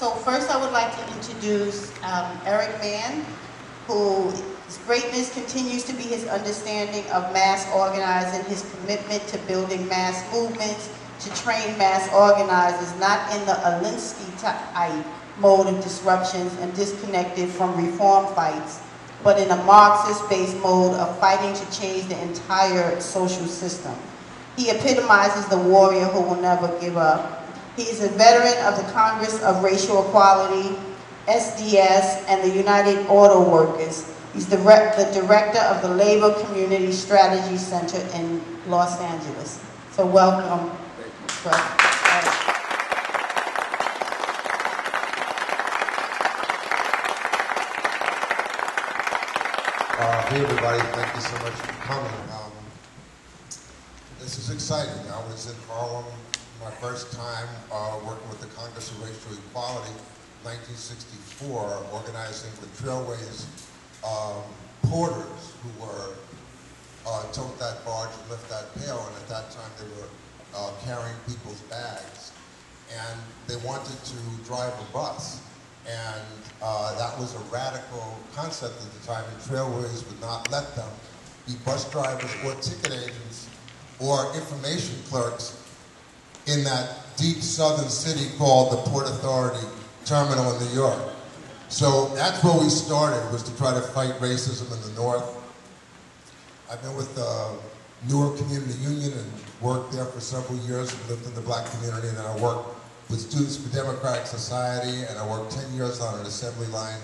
So first I would like to introduce um, Eric Mann, whose greatness continues to be his understanding of mass organizing, his commitment to building mass movements, to train mass organizers, not in the Alinsky type mode of disruptions and disconnected from reform fights, but in a Marxist-based mode of fighting to change the entire social system. He epitomizes the warrior who will never give up. He is a veteran of the Congress of Racial Equality, SDS, and the United Auto Workers. He's the, the director of the Labor Community Strategy Center in Los Angeles. So welcome. Uh, hey everybody, thank you so much for coming. Um, this is exciting. I was in Harlem my first time uh, working with the Congress of Racial Equality, 1964, organizing the Trailways um, porters who were uh, tote that barge and lift that pail, and at that time they were uh, carrying people's bags. And they wanted to drive a bus. And uh, that was a radical concept at the time, and Trailways would not let them be bus drivers or ticket agents or information clerks in that deep southern city called the Port Authority Terminal in New York. So that's where we started, was to try to fight racism in the North. I've been with the Newark Community Union and worked there for several years, lived in the black community, and I worked with Students for Democratic Society, and I worked 10 years on an assembly line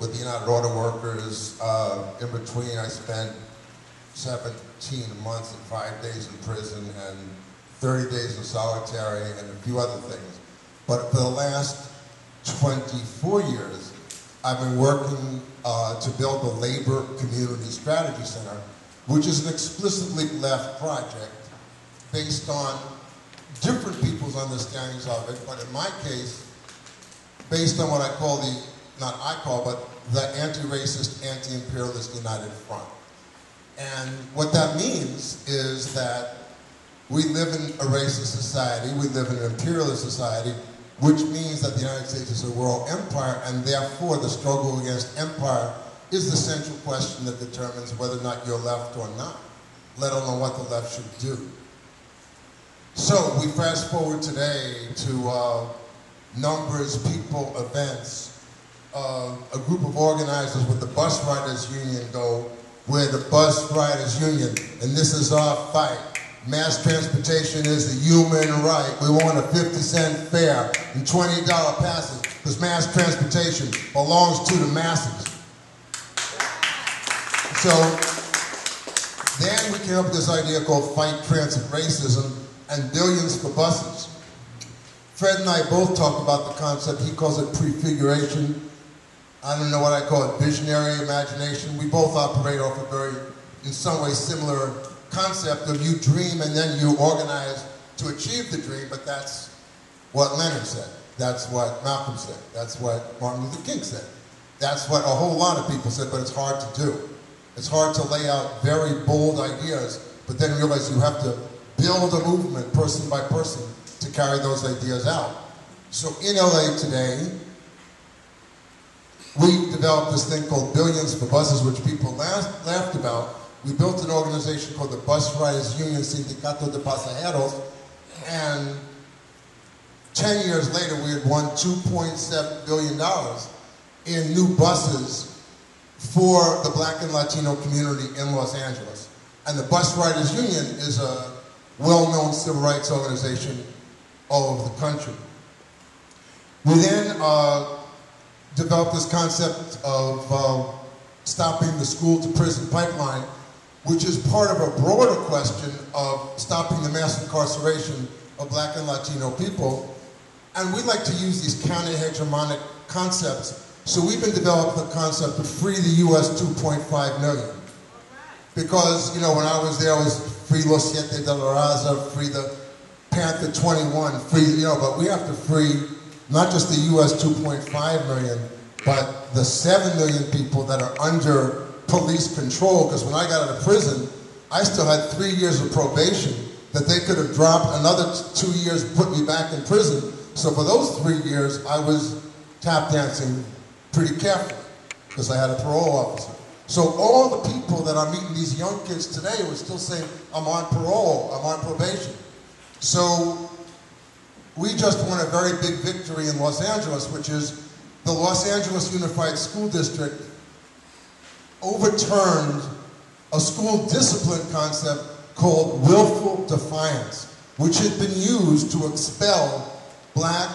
with the United Auto Workers. Uh, in between, I spent 17 months and five days in prison and 30 days of solitary and a few other things. But for the last 24 years, I've been working uh, to build the Labor Community Strategy Center, which is an explicitly left project based on different people's understandings of it, but in my case, based on what I call the, not I call, but the anti-racist, anti-imperialist United Front. And what that means is that we live in a racist society, we live in an imperialist society, which means that the United States is a world empire, and therefore the struggle against empire is the central question that determines whether or not you're left or not, let alone what the left should do. So we fast forward today to uh, numbers, people, events. Uh, a group of organizers with the Bus Riders Union go, we're the Bus Riders Union, and this is our fight. Mass transportation is a human right. We want a 50 cent fare and $20 passes because mass transportation belongs to the masses. So then we came up with this idea called Fight Transit Racism and Billions for Buses. Fred and I both talk about the concept. He calls it prefiguration. I don't know what I call it, visionary imagination. We both operate off a very, in some ways, similar concept of you dream and then you organize to achieve the dream, but that's what Lenin said. That's what Malcolm said. That's what Martin Luther King said. That's what a whole lot of people said, but it's hard to do. It's hard to lay out very bold ideas, but then realize you have to build a movement person by person to carry those ideas out. So in LA today, we developed this thing called Billions for Buses, which people laughed, laughed about, we built an organization called the Bus Riders Union Sindicato de Pasajeros, and 10 years later we had won $2.7 billion in new buses for the black and Latino community in Los Angeles. And the Bus Riders Union is a well-known civil rights organization all over the country. We then uh, developed this concept of uh, stopping the school to prison pipeline which is part of a broader question of stopping the mass incarceration of black and Latino people. And we like to use these counter-hegemonic concepts. So we've been developing the concept of free the US 2.5 million. Because, you know, when I was there, was free Los Siete de la Raza, free the Panther 21, free, you know, but we have to free not just the US 2.5 million, but the 7 million people that are under police control because when I got out of prison, I still had three years of probation that they could have dropped another two years, put me back in prison. So for those three years, I was tap dancing pretty carefully because I had a parole officer. So all the people that are meeting these young kids today were still saying, I'm on parole, I'm on probation. So we just won a very big victory in Los Angeles, which is the Los Angeles Unified School District overturned a school discipline concept called willful defiance, which had been used to expel black,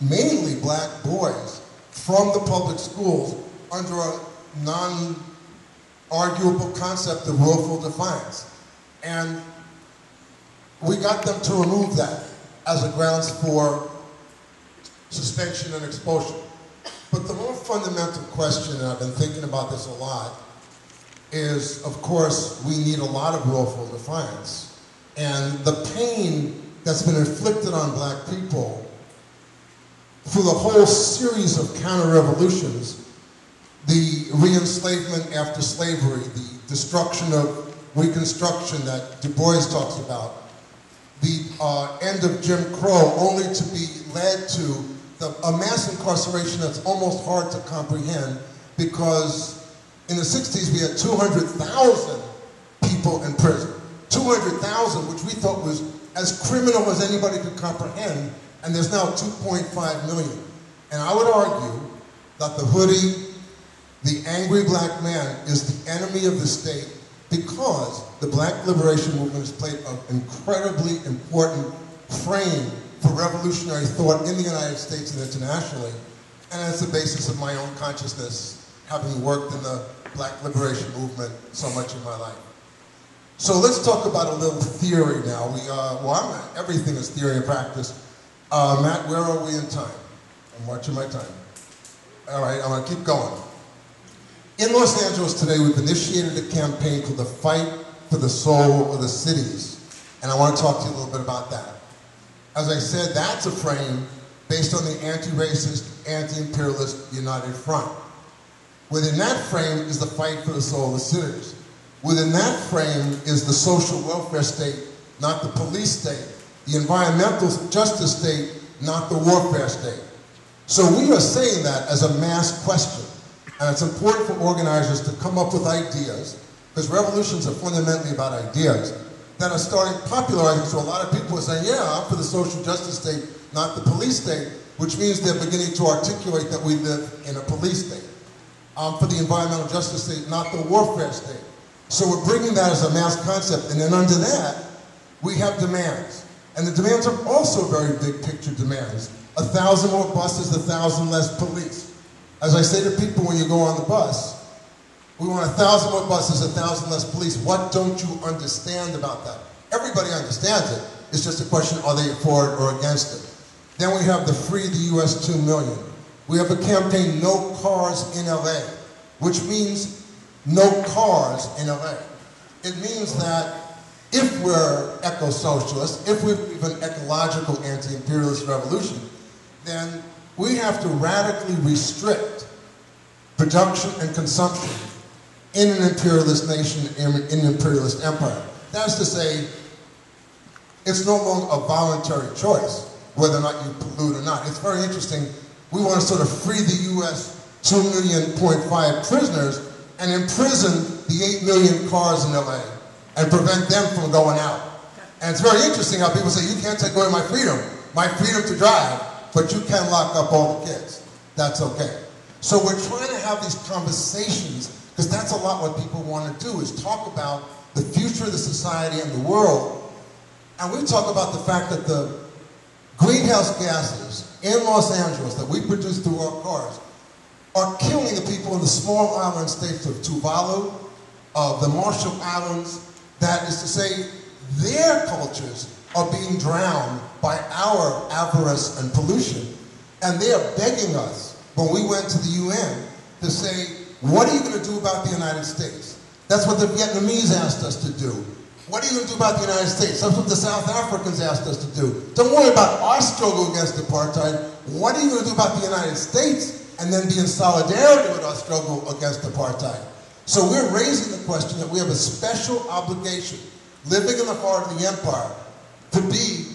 mainly black boys from the public schools under a non-arguable concept of willful defiance. And we got them to remove that as a grounds for suspension and expulsion. But the more fundamental question, and I've been thinking about this a lot, is of course we need a lot of willful defiance. And the pain that's been inflicted on black people through the whole series of counter-revolutions, the re-enslavement after slavery, the destruction of Reconstruction that Du Bois talks about, the uh, end of Jim Crow, only to be led to the, a mass incarceration that's almost hard to comprehend because in the 60s we had 200,000 people in prison. 200,000, which we thought was as criminal as anybody could comprehend, and there's now 2.5 million. And I would argue that the hoodie, the angry black man, is the enemy of the state because the black liberation movement has played an incredibly important frame for revolutionary thought in the United States and internationally, and as the basis of my own consciousness, having worked in the black liberation movement so much in my life. So let's talk about a little theory now. We, uh, well, I'm, everything is theory and practice. Uh, Matt, where are we in time? I'm watching my time. All right, I'm gonna keep going. In Los Angeles today, we've initiated a campaign called the Fight for the Soul of the Cities. And I want to talk to you a little bit about that. As I said, that's a frame based on the anti-racist, anti-imperialist United Front. Within that frame is the fight for the soul of the cities. Within that frame is the social welfare state, not the police state. The environmental justice state, not the warfare state. So we are saying that as a mass question. And it's important for organizers to come up with ideas, because revolutions are fundamentally about ideas, that are starting popularizing. So a lot of people are saying, yeah, I'm for the social justice state, not the police state, which means they're beginning to articulate that we live in a police state. Um, for the environmental justice state, not the warfare state. So we're bringing that as a mass concept, and then under that, we have demands. And the demands are also very big picture demands. A thousand more buses, a thousand less police. As I say to people when you go on the bus, we want a thousand more buses, a thousand less police. What don't you understand about that? Everybody understands it. It's just a question, are they for it or against it? Then we have the Free the US 2 million. We have a campaign, No Cars in LA, which means no cars in LA. It means that if we're eco-socialists, if we believe an ecological anti-imperialist revolution, then we have to radically restrict production and consumption in an imperialist nation, in an imperialist empire. That's to say, it's no longer a voluntary choice whether or not you pollute or not. It's very interesting. We want to sort of free the U.S. 2 million point five prisoners and imprison the 8 million cars in L.A. and prevent them from going out. And it's very interesting how people say, you can't take away my freedom, my freedom to drive but you can lock up all the kids. That's okay. So we're trying to have these conversations because that's a lot what people want to do is talk about the future of the society and the world. And we talk about the fact that the greenhouse gases in Los Angeles that we produce through our cars are killing the people in the small island states of Tuvalu, of the Marshall Islands, that is to say, their cultures are being drowned by our avarice and pollution. And they are begging us, when we went to the UN, to say, what are you going to do about the United States? That's what the Vietnamese asked us to do. What are you going to do about the United States? That's what the South Africans asked us to do. Don't worry about our struggle against apartheid. What are you going to do about the United States? And then be in solidarity with our struggle against apartheid. So we're raising the question that we have a special obligation, living in the heart of the empire, to be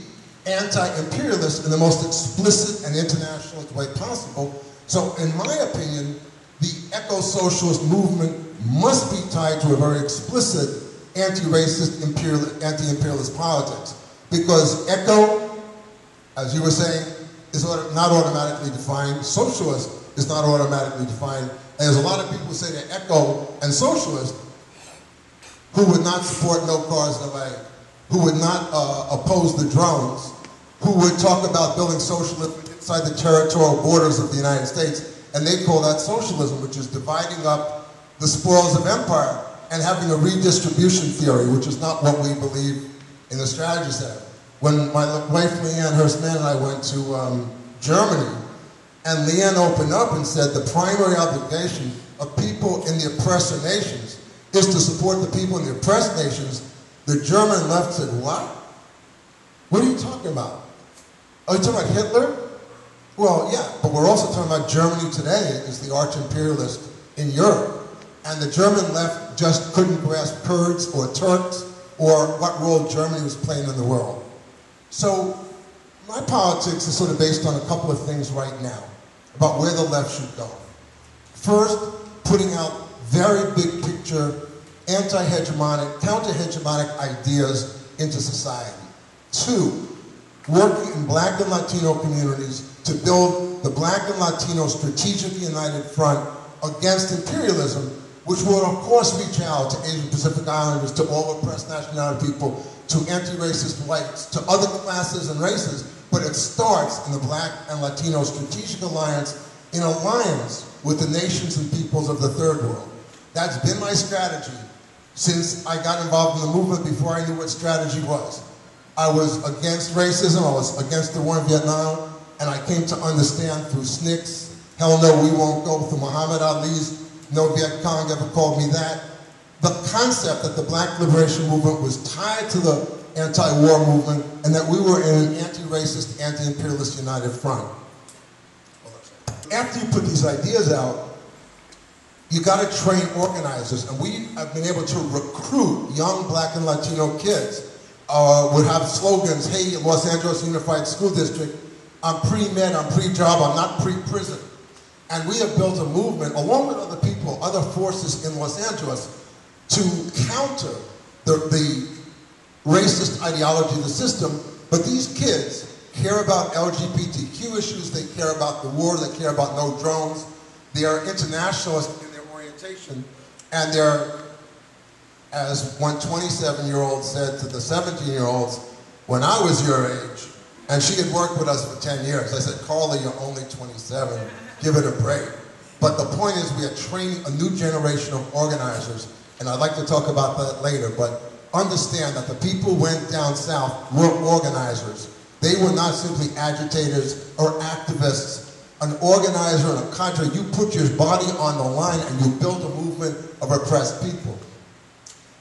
anti-imperialist in the most explicit and internationalist way possible. So in my opinion, the eco-socialist movement must be tied to a very explicit anti-racist, anti-imperialist politics. Because eco, as you were saying, is not automatically defined. Socialist is not automatically defined. And there's a lot of people who say they're eco and socialist who would not support no cars in LA, who would not uh, oppose the drones, who would talk about building socialism inside the territorial borders of the United States, and they call that socialism, which is dividing up the spoils of empire and having a redistribution theory, which is not what we believe in the Strategy Center. When my wife Lian Hurst-Mann and I went to um, Germany, and Lian opened up and said the primary obligation of people in the oppressor nations is to support the people in the oppressed nations, the German left said, what? What are you talking about? Are you talking about Hitler? Well, yeah, but we're also talking about Germany today is the arch imperialist in Europe. And the German left just couldn't grasp Kurds or Turks or what role Germany was playing in the world. So my politics is sort of based on a couple of things right now about where the left should go. First, putting out very big picture, anti-hegemonic, counter-hegemonic ideas into society. Two, working in black and Latino communities to build the black and Latino strategic united front against imperialism, which will of course reach out to Asian Pacific Islanders, to all oppressed nationality people, to anti-racist whites, to other classes and races, but it starts in the black and Latino strategic alliance in alliance with the nations and peoples of the third world. That's been my strategy since I got involved in the movement before I knew what strategy was. I was against racism, I was against the war in Vietnam, and I came to understand through SNCC's, Hell No, We Won't Go, through Muhammad Ali's, No Viet Cong ever called me that, the concept that the black liberation movement was tied to the anti-war movement and that we were in an anti-racist, anti-imperialist united front. After you put these ideas out, you got to train organizers, and we have been able to recruit young black and Latino kids. Uh, would have slogans, hey, Los Angeles Unified School District, I'm pre-med, I'm pre-job, I'm not pre-prison. And we have built a movement, along with other people, other forces in Los Angeles, to counter the, the racist ideology of the system. But these kids care about LGBTQ issues, they care about the war, they care about no drones. They are internationalists in their orientation, and they're, as one 27-year-old said to the 17-year-olds, when I was your age, and she had worked with us for 10 years. I said, Carla, you're only 27. Give it a break. But the point is we are training a new generation of organizers, and I'd like to talk about that later, but understand that the people who went down south were organizers. They were not simply agitators or activists. An organizer and a cadre, you put your body on the line and you build a movement of oppressed people.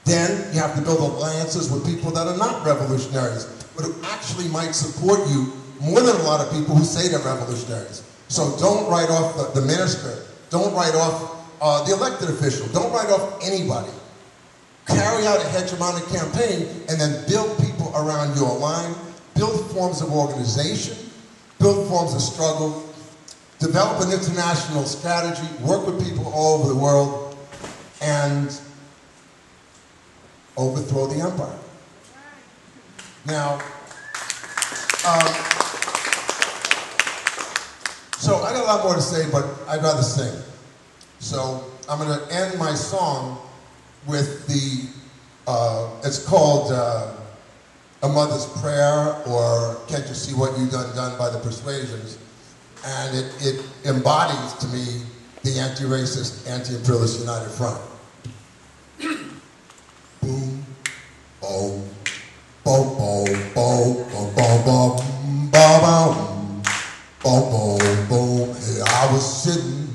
Then you have to build alliances with people that are not revolutionaries but who actually might support you more than a lot of people who say they're revolutionaries. So don't write off the, the minister. Don't write off uh, the elected official. Don't write off anybody. Carry out a hegemonic campaign and then build people around your line. Build forms of organization. Build forms of struggle. Develop an international strategy. Work with people all over the world. And overthrow the empire. Now, um, so I got a lot more to say, but I'd rather sing. So I'm going to end my song with the, uh, it's called uh, A Mother's Prayer or Can't You See What You Done Done by the Persuasions. And it, it embodies to me the anti-racist, anti-imperialist United Front. Boom, boom, I was sitting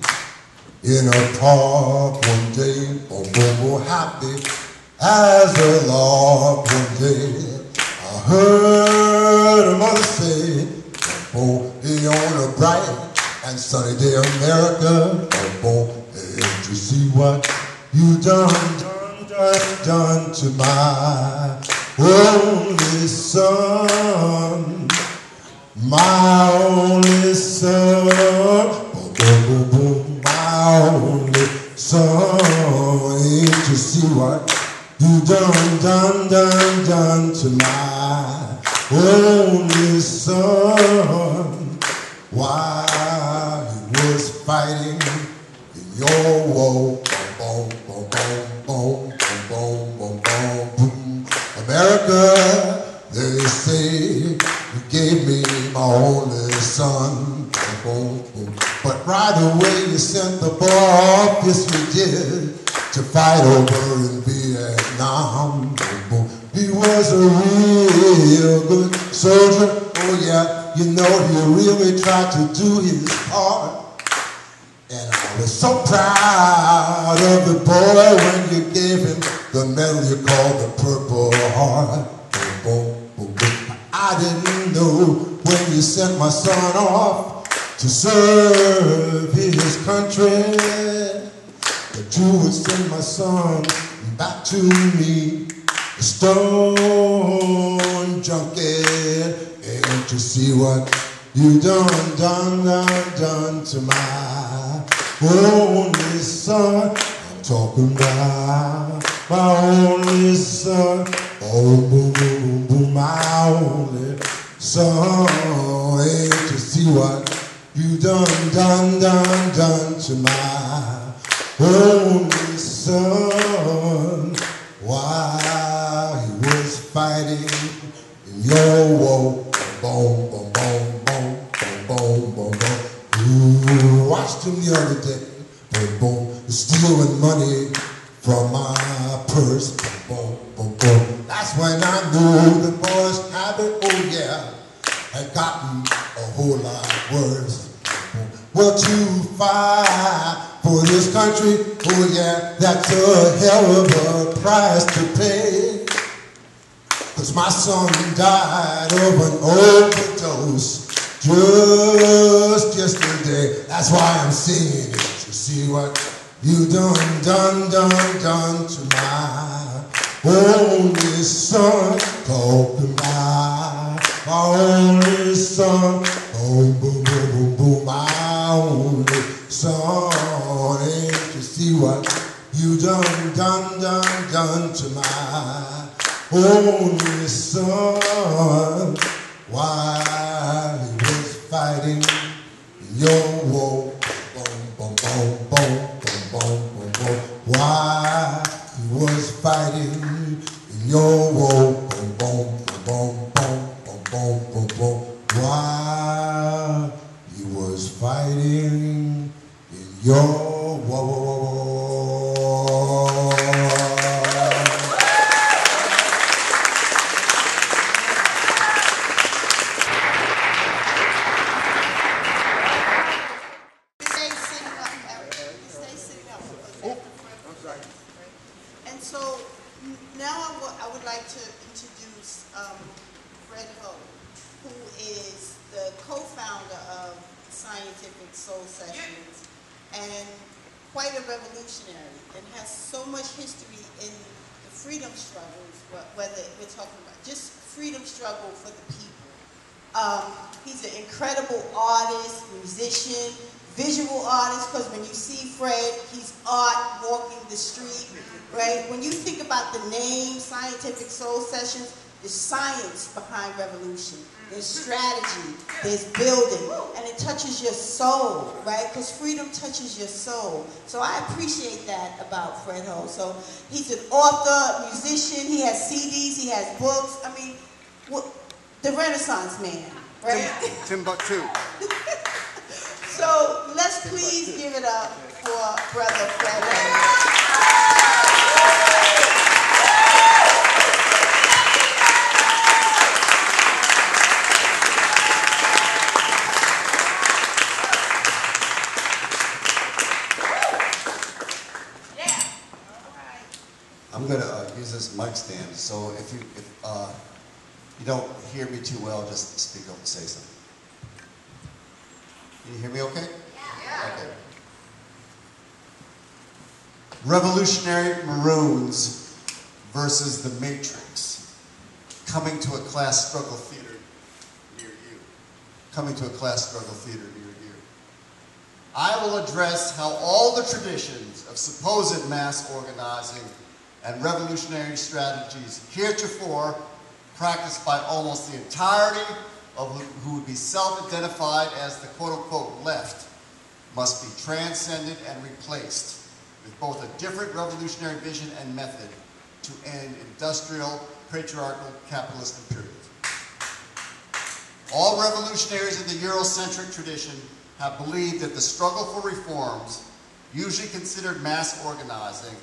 in a park one day, bo bo bo happy as a lark one day. I heard a mother say, bo hey, on a bright and sunny day, America, bo bo. Hey, you see what you done, done, done, done to my only son, my only son, my only son. Ain't you see what you done, done, done, done to my only son? While he was fighting in your war, They say you gave me my only son. But right away you sent the boy off, yes you did, to fight over in Vietnam. He was a real good soldier. Oh yeah, you know he really tried to do his part. And Was so proud of the boy when you gave him the medal you called the Purple Heart. I didn't know when you sent my son off to serve his country that you would send my son back to me, a stone junkie. Ain't you see what you done, done, done, done to my only son? I'm talking about my only son. Oh, boom, boom, boom, my only son. Ain't you see what you done, done, done, done to my only son while he was fighting in your war. Him the other day. Boom, boom, stealing money from my purse. Boom, boom, boom. That's when I knew the boy's habit, oh yeah, had gotten a whole lot worse. Well, to fight for this country, oh yeah, that's a hell of a price to pay. Cause my son died of an overdose just yesterday. That's why I'm singing it. You see what you done, done, done, done to my only son. Talking about my only son. Boom, boom, boom, boom, boom, my only son. Ain't you see what you done, done, done, done to my only son was fighting in your war. Boom, boom, boom, boom, boom, boom, boom, boom. While he was fighting in your war. Boom, boom, boom, boom, boom, boom, boom, boom. While he was fighting in your war. Stay sitting up, Eric. Stay sitting up. And so n- now I would, I would like to introduce um, Fred Ho, who is the co-founder of Scientific Soul Sessions and quite a revolutionary and has so much history in the freedom struggles, wh- whether we're talking about just freedom struggle for the people. Um, he's an incredible artist, musician, visual artist, because when you see Fred, he's art walking the street, right? When you think about the name Scientific Soul Sessions, there's science behind revolution. There's mm-hmm. strategy, there's building, and it touches your soul, right? Because freedom touches your soul. So I appreciate that about Fred Ho. So he's an author, musician, he has CDs, he has books. I mean, what, the Renaissance man, right? Tim, Timbuktu. So let's please give it up for Brother Fred. Ho. I'm gonna uh, use this mic stand, so if you, if, uh, you don't hear me too well, just speak up and say something. Can you hear me okay? Yeah. Okay. Revolutionary Maroons versus the Matrix. coming to a class struggle theater near you. Coming to a class struggle theater near you. I will address how all the traditions of supposed mass organizing and revolutionary strategies heretofore practiced by almost the entirety of who would be self-identified as the quote-unquote left must be transcended and replaced with both a different revolutionary vision and method to end industrial, patriarchal, capitalist imperialism. All revolutionaries in the Eurocentric tradition have believed that the struggle for reforms, usually considered mass organizing,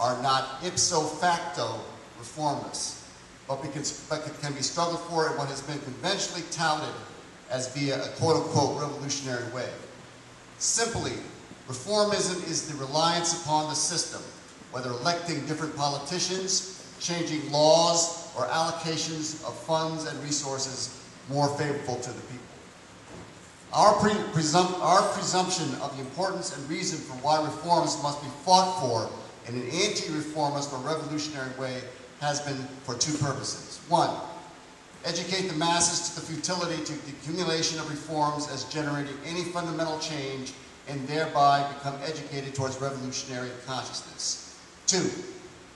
are not ipso facto reformists, but, because, but can be struggled for in what has been conventionally touted as via a quote-unquote revolutionary way. Simply, reformism is the reliance upon the system, whether electing different politicians, changing laws, or allocations of funds and resources more favorable to the people. Our, pre- our presumption of the importance and reason for why reforms must be fought for in an anti-reformist or revolutionary way has been for two purposes. One, educate the masses to the futility to the accumulation of reforms as generating any fundamental change and thereby become educated towards revolutionary consciousness. Two,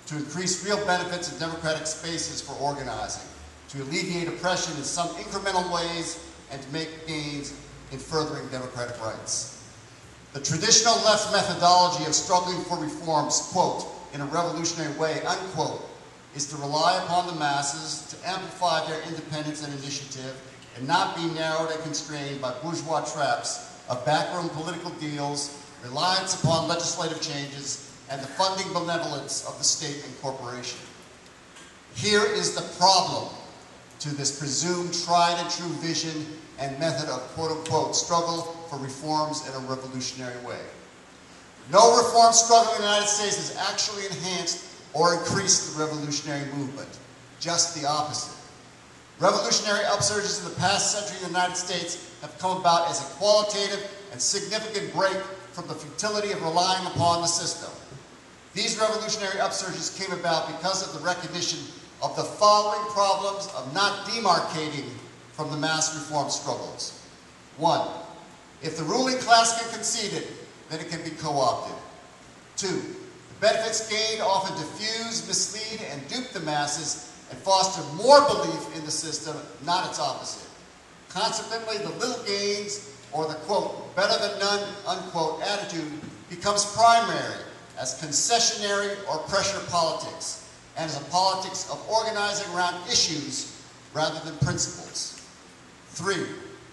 to increase real benefits in democratic spaces for organizing, to alleviate oppression in some incremental ways, and to make gains in furthering democratic rights. The traditional left methodology of struggling for reforms, quote, in a revolutionary way, unquote, is to rely upon the masses to amplify their independence and initiative and not be narrowed and constrained by bourgeois traps of backroom political deals, reliance upon legislative changes, and the funding benevolence of the state and corporation. Here is the problem to this presumed tried and true vision and method of quote unquote struggle for reforms in a revolutionary way. No reform struggle in the United States has actually enhanced or increased the revolutionary movement, just the opposite. Revolutionary upsurges in the past century in the United States have come about as a qualitative and significant break from the futility of relying upon the system. These revolutionary upsurges came about because of the recognition of the following problems of not demarcating from the mass reform struggles. One, if the ruling class can concede it, then it can be co-opted. Two, the benefits gained often diffuse, mislead, and dupe the masses and foster more belief in the system, not its opposite. Consequently, the little gains or the quote, better than none, unquote, attitude becomes primary as concessionary or pressure politics and as a politics of organizing around issues rather than principles. Three,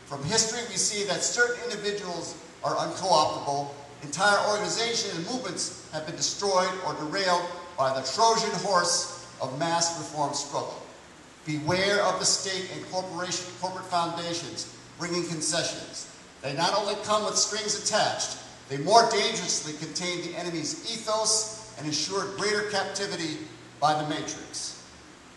from history we see that certain individuals are unco-optable, entire organizations and movements have been destroyed or derailed by the Trojan horse of mass reform struggle. Beware of the state and corporation, corporate foundations bringing concessions. They not only come with strings attached, they more dangerously contain the enemy's ethos and ensure greater captivity by the matrix.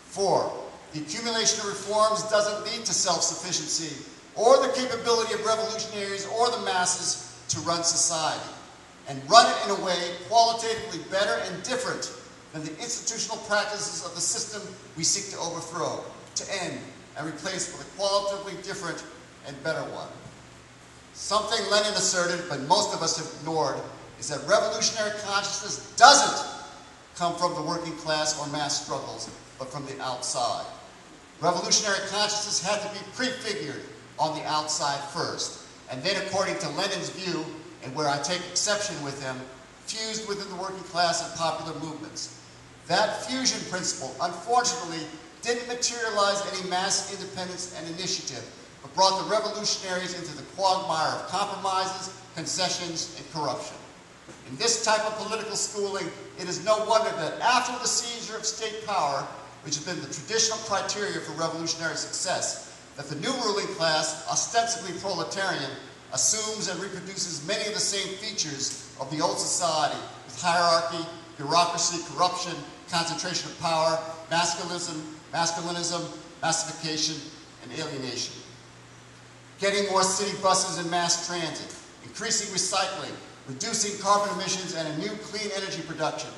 Four, the accumulation of reforms doesn't lead to self-sufficiency or the capability of revolutionaries or the masses to run society and run it in a way qualitatively better and different than the institutional practices of the system we seek to overthrow, to end, and replace with a qualitatively different and better one. Something Lenin asserted, but most of us have ignored, is that revolutionary consciousness doesn't come from the working class or mass struggles, but from the outside. Revolutionary consciousness had to be prefigured on the outside first, and then according to Lenin's view, and where I take exception with him, fused within the working class and popular movements. That fusion principle, unfortunately, didn't materialize any mass independence and initiative, but brought the revolutionaries into the quagmire of compromises, concessions, and corruption. In this type of political schooling, it is no wonder that after the seizure of state power, which has been the traditional criteria for revolutionary success, that the new ruling class, ostensibly proletarian, assumes and reproduces many of the same features of the old society with hierarchy, bureaucracy, corruption, concentration of power, masculinism, masculinism, massification, and alienation. Getting more city buses and mass transit, increasing recycling, reducing carbon emissions, and a new clean energy production,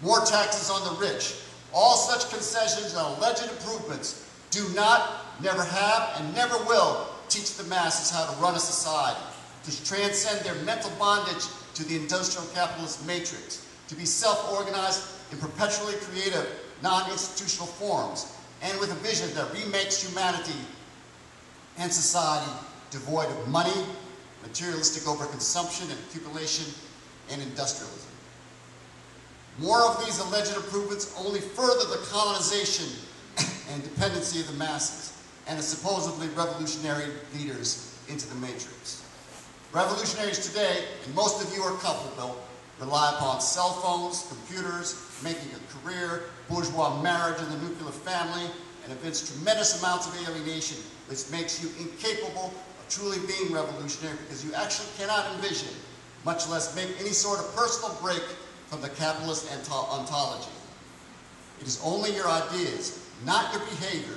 more taxes on the rich, all such concessions and alleged improvements do not, never have, and never will teach the masses how to run a society, to transcend their mental bondage to the industrial capitalist matrix, to be self-organized in perpetually creative, non-institutional forms, and with a vision that remakes humanity and society devoid of money, materialistic overconsumption and accumulation, and industrialism. More of these alleged improvements only further the colonization and dependency of the masses and the supposedly revolutionary leaders into the matrix. Revolutionaries today, and most of you are culpable, rely upon cell phones, computers, making a career, bourgeois marriage and the nuclear family, and evince tremendous amounts of alienation, which makes you incapable of truly being revolutionary because you actually cannot envision, much less make any sort of personal break from the capitalist ontology. It is only your ideas, not your behavior,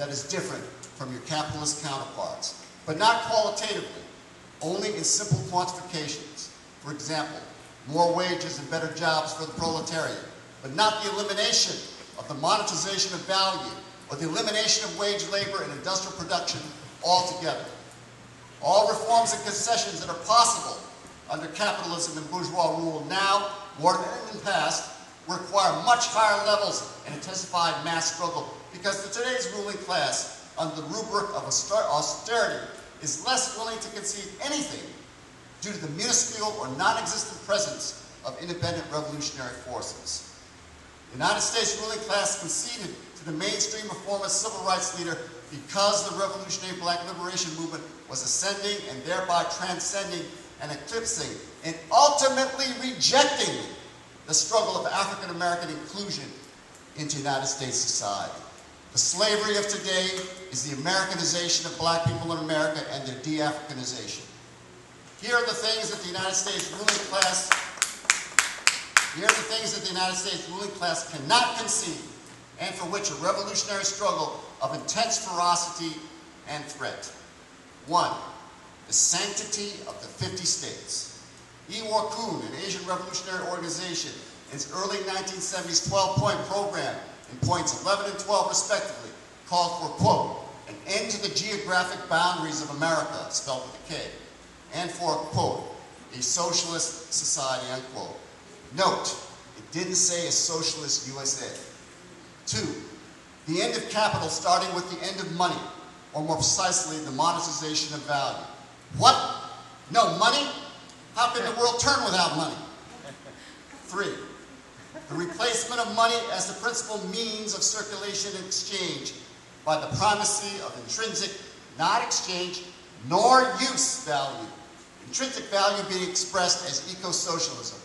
that is different from your capitalist counterparts, but not qualitatively, only in simple quantifications. For example, more wages and better jobs for the proletariat, but not the elimination of the monetization of value or the elimination of wage labor and industrial production altogether. All reforms and concessions that are possible under capitalism and bourgeois rule now, more than in the past, require much higher levels and intensified mass struggle because the today's ruling class, under the rubric of austerity, is less willing to concede anything due to the minuscule or non-existent presence of independent revolutionary forces. The United States ruling class conceded to the mainstream reformist civil rights leader because the revolutionary black liberation movement was ascending and thereby transcending and eclipsing and ultimately rejecting the struggle of African American inclusion into United States society. The slavery of today is the Americanization of black people in America and their de-Africanization. Here are the things that the United States ruling class, here are the things that the United States ruling class cannot concede and for which a revolutionary struggle of intense ferocity and threat. One, the sanctity of the 50 states. I Wor Kuen, an Asian revolutionary organization, in its early 1970s 12-point program in points 11 and 12 respectively, called for, quote, an end to the geographic boundaries of America, spelled with a K, and for, quote, a socialist society, unquote. Note, it didn't say a socialist USA. Two, the end of capital starting with the end of money, or more precisely, the monetization of value. What? No money? How can the world turn without money? Three, the replacement of money as the principal means of circulation and exchange by the primacy of intrinsic, not exchange, nor use value. Intrinsic value being expressed as eco-socialism.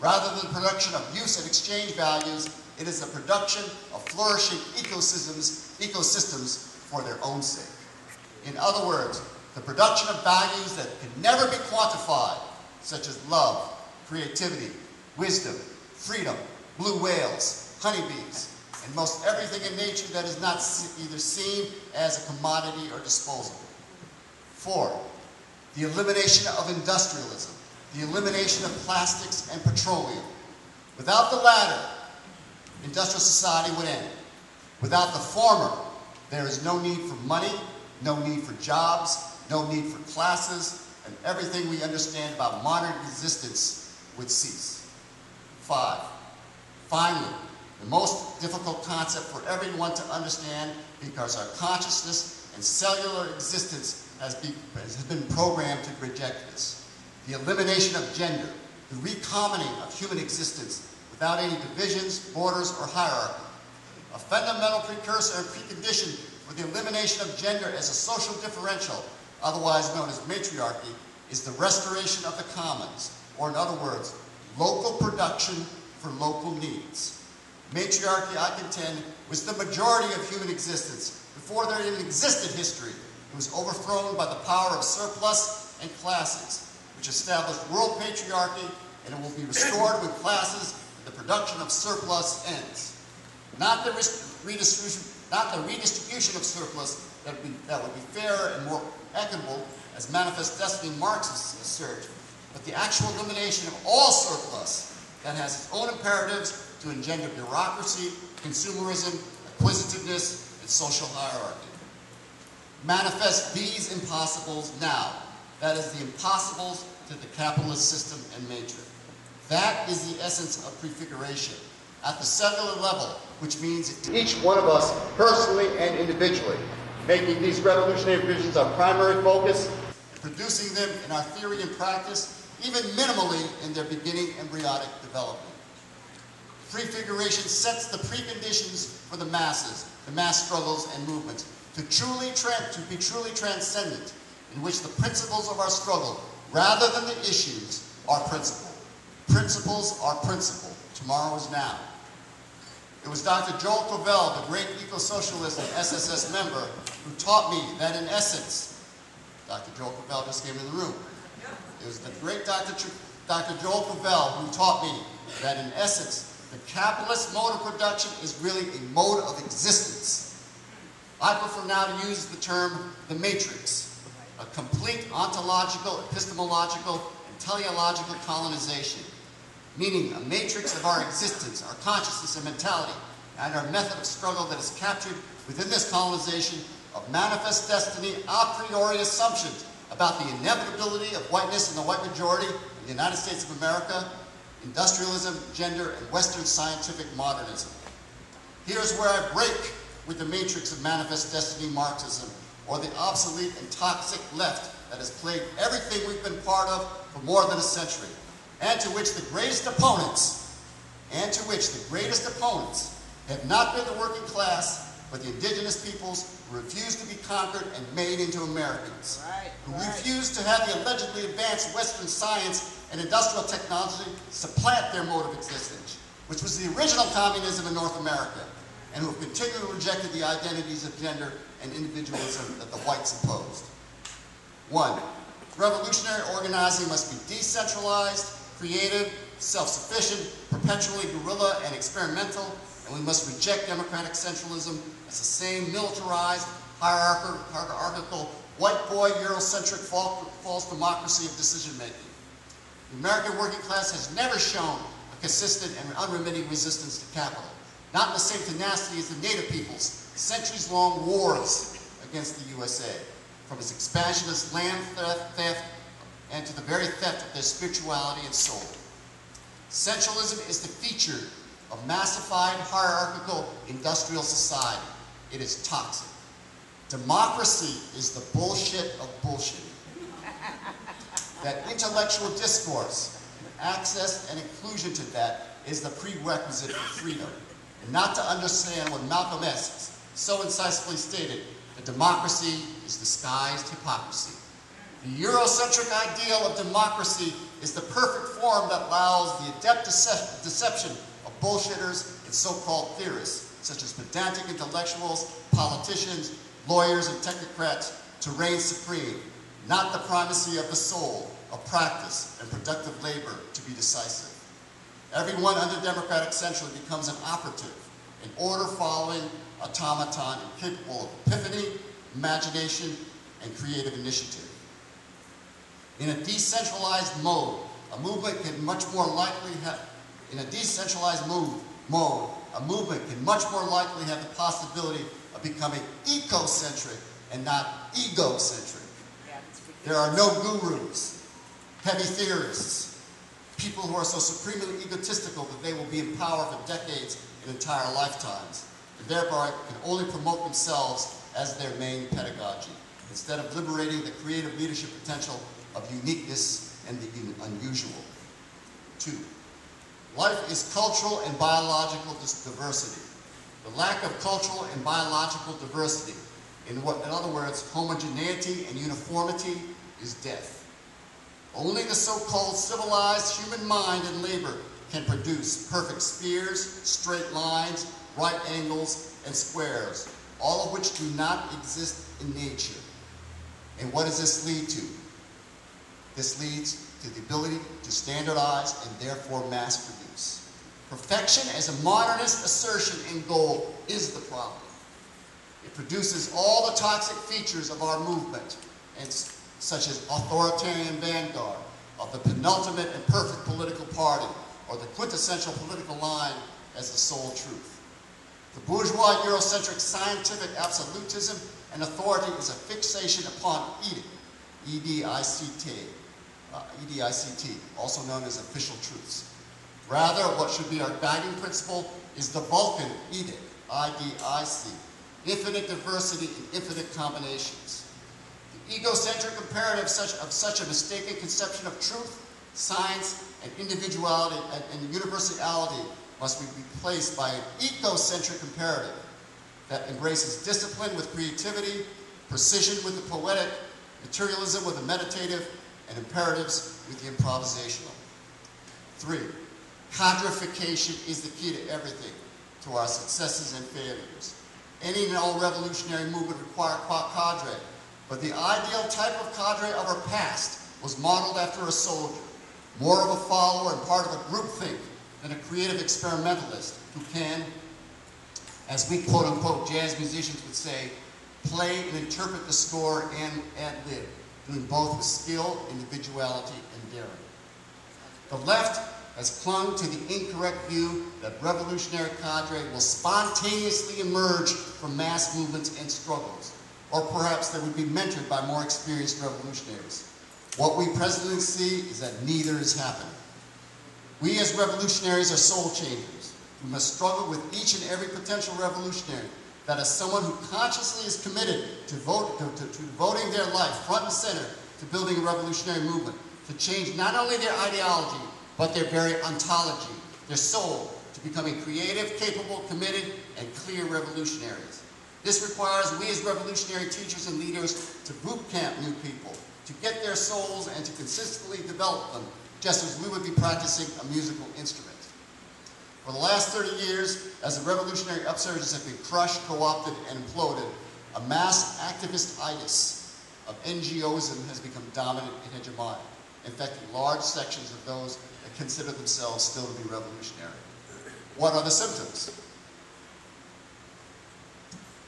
Rather than the production of use and exchange values, it is the production of flourishing ecosystems, ecosystems for their own sake. In other words, the production of values that can never be quantified, such as love, creativity, wisdom, freedom, blue whales, honeybees, and most everything in nature that is not either seen as a commodity or disposable. Four, the elimination of industrialism, the elimination of plastics and petroleum. Without the latter, industrial society would end. Without the former, there is no need for money, no need for jobs, no need for classes, and everything we understand about modern existence would cease. Five, finally, the most difficult concept for everyone to understand because our consciousness and cellular existence has, be, has been programmed to reject this. The elimination of gender, the recommoning of human existence without any divisions, borders, or hierarchy. A fundamental precursor and precondition for the elimination of gender as a social differential, otherwise known as matriarchy, is the restoration of the commons, or in other words, local production for local needs. Matriarchy, I contend, was the majority of human existence. Before there even existed history, it was overthrown by the power of surplus and classes, which established world patriarchy, and it will be restored with classes the production of surplus ends. Not the redistribution, not the redistribution of surplus that would, be, that would be fairer and more equitable, as manifest destiny Marxists assert, but the actual elimination of all surplus that has its own imperatives to engender bureaucracy, consumerism, acquisitiveness, and social hierarchy. Manifest these impossibles now. That is the impossibles to the capitalist system and matrix. That is the essence of prefiguration. At the cellular level, which means each one of us, personally and individually, making these revolutionary visions our primary focus, producing them in our theory and practice, even minimally in their beginning embryonic development. Prefiguration sets the preconditions for the masses, the mass struggles and movements, to truly to be truly transcendent, in which the principles of our struggle, rather than the issues, are principle. Principles are principle. Tomorrow is now. It was Dr. Joel Kovel, the great eco-socialist and SSS member, who taught me that in essence, Dr. Joel Kovel just came in the room. It was the great Dr. Dr. Joel Kovel who taught me that in essence, the capitalist mode of production is really a mode of existence. I prefer now to use the term the matrix, a complete ontological, epistemological, and teleological colonization, meaning a matrix of our existence, our consciousness and mentality, and our method of struggle that is captured within this colonization of manifest destiny a priori assumptions about the inevitability of whiteness and the white majority in the United States of America, industrialism, gender, and Western scientific modernism. Here's where I break with the matrix of manifest destiny Marxism, or the obsolete and toxic left that has plagued everything we've been part of for more than a century, and to which the greatest opponents, and to which the greatest opponents have not been the working class, but the indigenous peoples refused to be conquered and made into Americans, Right, who right. refuse to have the allegedly advanced Western science and industrial technology supplant their mode of existence, which was the original communism in North America, and who have continually rejected the identities of gender and individualism that the whites imposed. One, revolutionary organizing must be decentralized, creative, self-sufficient, perpetually guerrilla and experimental, and we must reject democratic centralism as the same militarized, hierarchical, white boy Eurocentric false, democracy of decision making. The American working class has never shown a consistent and unremitting resistance to capital, not in the same tenacity as the native peoples' centuries-long wars against the USA, from its expansionist land theft and to the very theft of their spirituality and soul. Centralism is the feature of massified hierarchical industrial society. It is toxic. Democracy is the bullshit of bullshit. that intellectual discourse, access and inclusion to that is the prerequisite for freedom. And not to understand what Malcolm X so incisively stated, that democracy is disguised hypocrisy. The Eurocentric ideal of democracy is the perfect form that allows the adept decep- deception of bullshitters and so-called theorists, such as pedantic intellectuals, politicians, lawyers, and technocrats, to reign supreme, not the primacy of the soul, of practice, and productive labor to be decisive. Everyone under democratic central becomes an operative, an order-following automaton incapable of epiphany, imagination, and creative initiative. In a decentralized mode, a movement can much more likely have, in a decentralized move, mode, a movement can much more likely have the possibility of becoming ecocentric and not egocentric. There are no gurus, heavy theorists, people who are so supremely egotistical that they will be in power for decades and entire lifetimes, and thereby can only promote themselves as their main pedagogy, instead of liberating the creative leadership potential of uniqueness and the unusual. Two, life is cultural and biological diversity. The lack of cultural and biological diversity, in, what, in other words, homogeneity and uniformity, is death. Only the so-called civilized human mind and labor can produce perfect spheres, straight lines, right angles, and squares, all of which do not exist in nature. And what does this lead to? This leads to the ability to standardize and therefore mass produce. Perfection as a modernist assertion and goal is the problem. It produces all the toxic features of our movement, and such as authoritarian vanguard, of the penultimate and perfect political party, or the quintessential political line as the sole truth. The bourgeois Eurocentric scientific absolutism and authority is a fixation upon edict, E-D-I-C-T, uh, E-D-I-C-T, also known as official truths. Rather, what should be our guiding principle is the Vulcan edict, I-D-I-C, infinite diversity and infinite combinations. The egocentric imperative such, of such a mistaken conception of truth, science, and individuality and, and universality must be replaced by an ecocentric imperative that embraces discipline with creativity, precision with the poetic, materialism with the meditative, and imperatives with the improvisational. Three, Cadrification is the key to everything, to our successes and failures. Any and all revolutionary movement required cadre, but the ideal type of cadre of our past was modeled after a soldier, more of a follower and part of a groupthink than a creative experimentalist who can, as we quote unquote jazz musicians would say, play and interpret the score and ad lib, doing both with skill, individuality, and daring. The left has clung to the incorrect view that revolutionary cadre will spontaneously emerge from mass movements and struggles, or perhaps they would be mentored by more experienced revolutionaries. What we presently see is that neither is happening. We as revolutionaries are soul changers. We must struggle with each and every potential revolutionary that as someone who consciously is committed to, vote, to, to, to devoting their life front and center to building a revolutionary movement, to change not only their ideology, but their very ontology, their soul, to becoming creative, capable, committed, and clear revolutionaries. This requires we as revolutionary teachers and leaders to boot camp new people, to get their souls and to consistently develop them, just as we would be practicing a musical instrument. For the last 30 years, as the revolutionary upsurges have been crushed, co-opted, and imploded, a mass activist itis of NGOism has become dominant and hegemonic, infecting large sections of those consider themselves still to be revolutionary. What are the symptoms?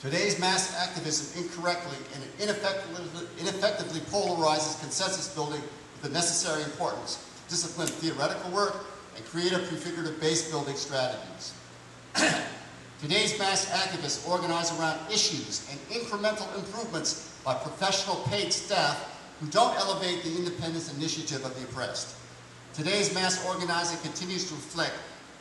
Today's mass activism incorrectly and ineffectively, ineffectively polarizes consensus building with the necessary importance to discipline theoretical work and creative prefigurative base building strategies. Today's mass activists organize around issues and incremental improvements by professional paid staff who don't elevate the independence initiative of the oppressed. Today's mass organizing continues to reflect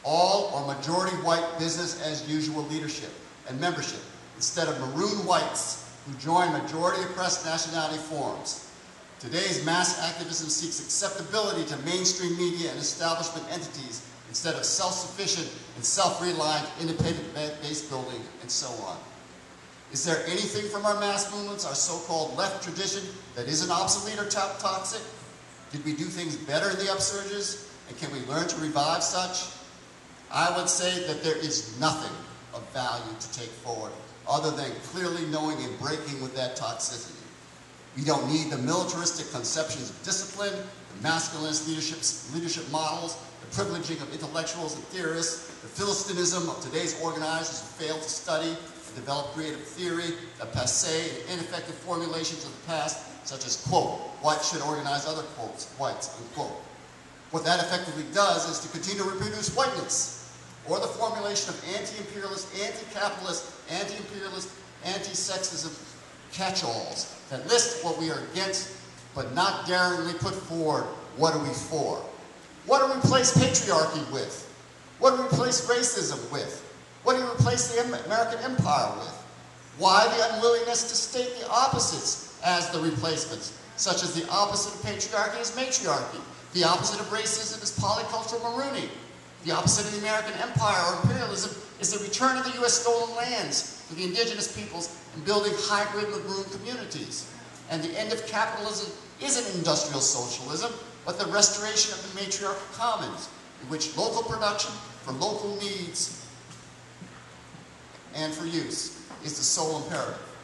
all or majority white business as usual leadership and membership instead of maroon whites who join majority oppressed nationality forums. Today's mass activism seeks acceptability to mainstream media and establishment entities instead of self-sufficient and self-reliant independent base building and so on. Is there anything from our mass movements, our so-called left tradition, that isn't obsolete or toxic? Did we do things better in the upsurges? And can we learn to revive such? I would say that there is nothing of value to take forward other than clearly knowing and breaking with that toxicity. We don't need the militaristic conceptions of discipline, the masculinist leadership, leadership models, the privileging of intellectuals and theorists, the philistinism of today's organizers who fail to study and develop creative theory, the passe and ineffective formulations of the past, such as, quote, whites should organize other quotes, whites, unquote. What that effectively does is to continue to reproduce whiteness, or the formulation of anti-imperialist, anti-capitalist, anti-imperialist, anti-sexism catch-alls that list what we are against, but not daringly put forward what are we for. What do we replace patriarchy with? What do we replace racism with? What do you replace the American empire with? Why the unwillingness to state the opposites as the replacements, such as the opposite of patriarchy is matriarchy, the opposite of racism is polycultural marooning, the opposite of the American empire or imperialism is the return of the U.S. stolen lands to the indigenous peoples and building hybrid maroon communities. And the end of capitalism isn't industrial socialism, but the restoration of the matriarchal commons, in which local production for local needs and for use is the sole imperative.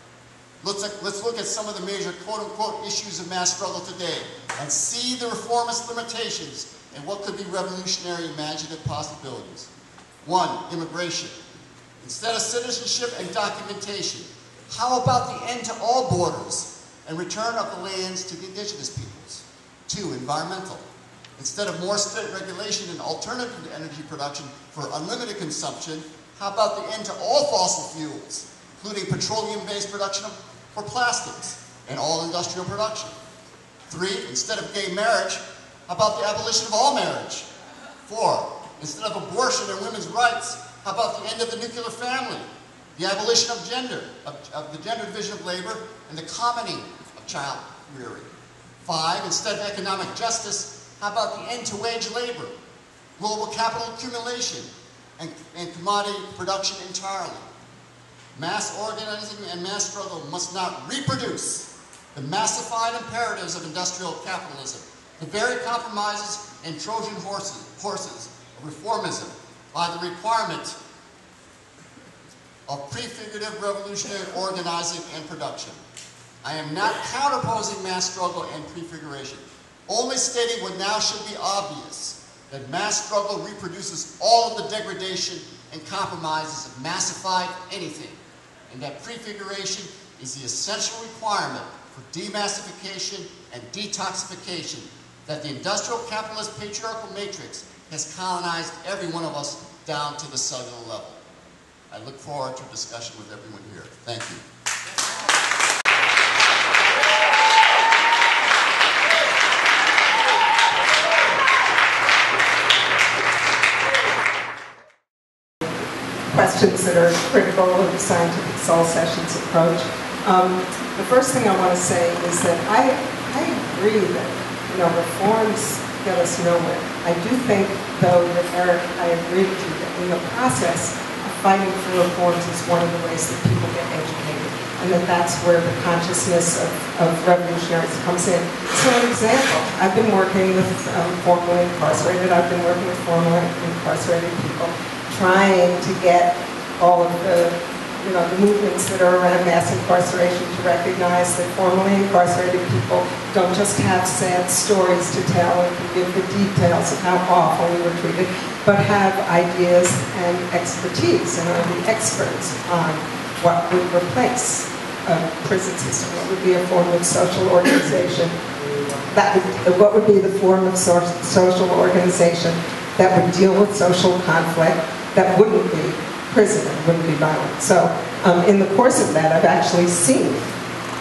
Let's, uh, let's look at some of the major quote-unquote issues of mass struggle today and see the reformist limitations and what could be revolutionary imaginative possibilities. One, immigration. Instead of citizenship and documentation, how about the end to all borders and return of the lands to the indigenous peoples? Two, environmental. Instead of more strict regulation and alternative energy production for unlimited consumption, How about the end to all fossil fuels, including petroleum-based production of, for plastics and all industrial production? Three, instead of gay marriage, how about the abolition of all marriage? Four, instead of abortion and women's rights, how about the end of the nuclear family, the abolition of gender, of, of the gender division of labor, and the commoning of child rearing? Five, instead of economic justice, how about the end to wage labor, global capital accumulation, and, and commodity production entirely? Mass organizing and mass struggle must not reproduce the massified imperatives of industrial capitalism, the very compromises and Trojan horses, horses of reformism by the requirement of prefigurative revolutionary organizing and production. I am not counterposing mass struggle and prefiguration, only stating what now should be obvious, that mass struggle reproduces all of the degradation and compromises of massified anything, and that prefiguration is the essential requirement for demassification and detoxification that the industrial capitalist patriarchal matrix has colonized every one of us down to the cellular level. I look forward to a discussion with everyone here. Thank you. Questions that are critical of the scientific soul sessions approach. Um, the first thing I want to say is that I, I agree that you know reforms get us nowhere. I do think, though, that Eric, I agree with you that in the process of fighting for reforms is one of the ways that people get educated, and that that's where the consciousness of, of revolutionaries comes in. So, an example, I've been working with um, formerly incarcerated, I've been working with formerly incarcerated people, trying to get all of the, you know, the movements that are around mass incarceration to recognize that formerly incarcerated people don't just have sad stories to tell and give the details of how awful we were treated, but have ideas and expertise and are the experts on what would replace a prison system, what would be a form of social organization, that would, what would be the form of so- social organization that would deal with social conflict, that wouldn't be prison wouldn't be violent. So um, in the course of that, I've actually seen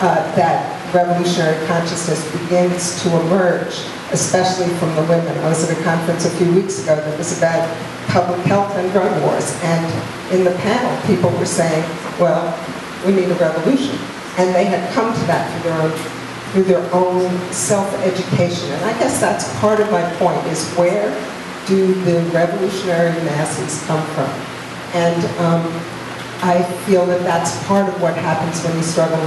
uh, that revolutionary consciousness begins to emerge, especially from the women. I was at a conference a few weeks ago that was about public health and drug wars, and in the panel, people were saying, well, we need a revolution. And they had come to that through their own, through their own self-education. And I guess that's part of my point, is where do the revolutionary masses come from? And um, I feel that that's part of what happens when you struggle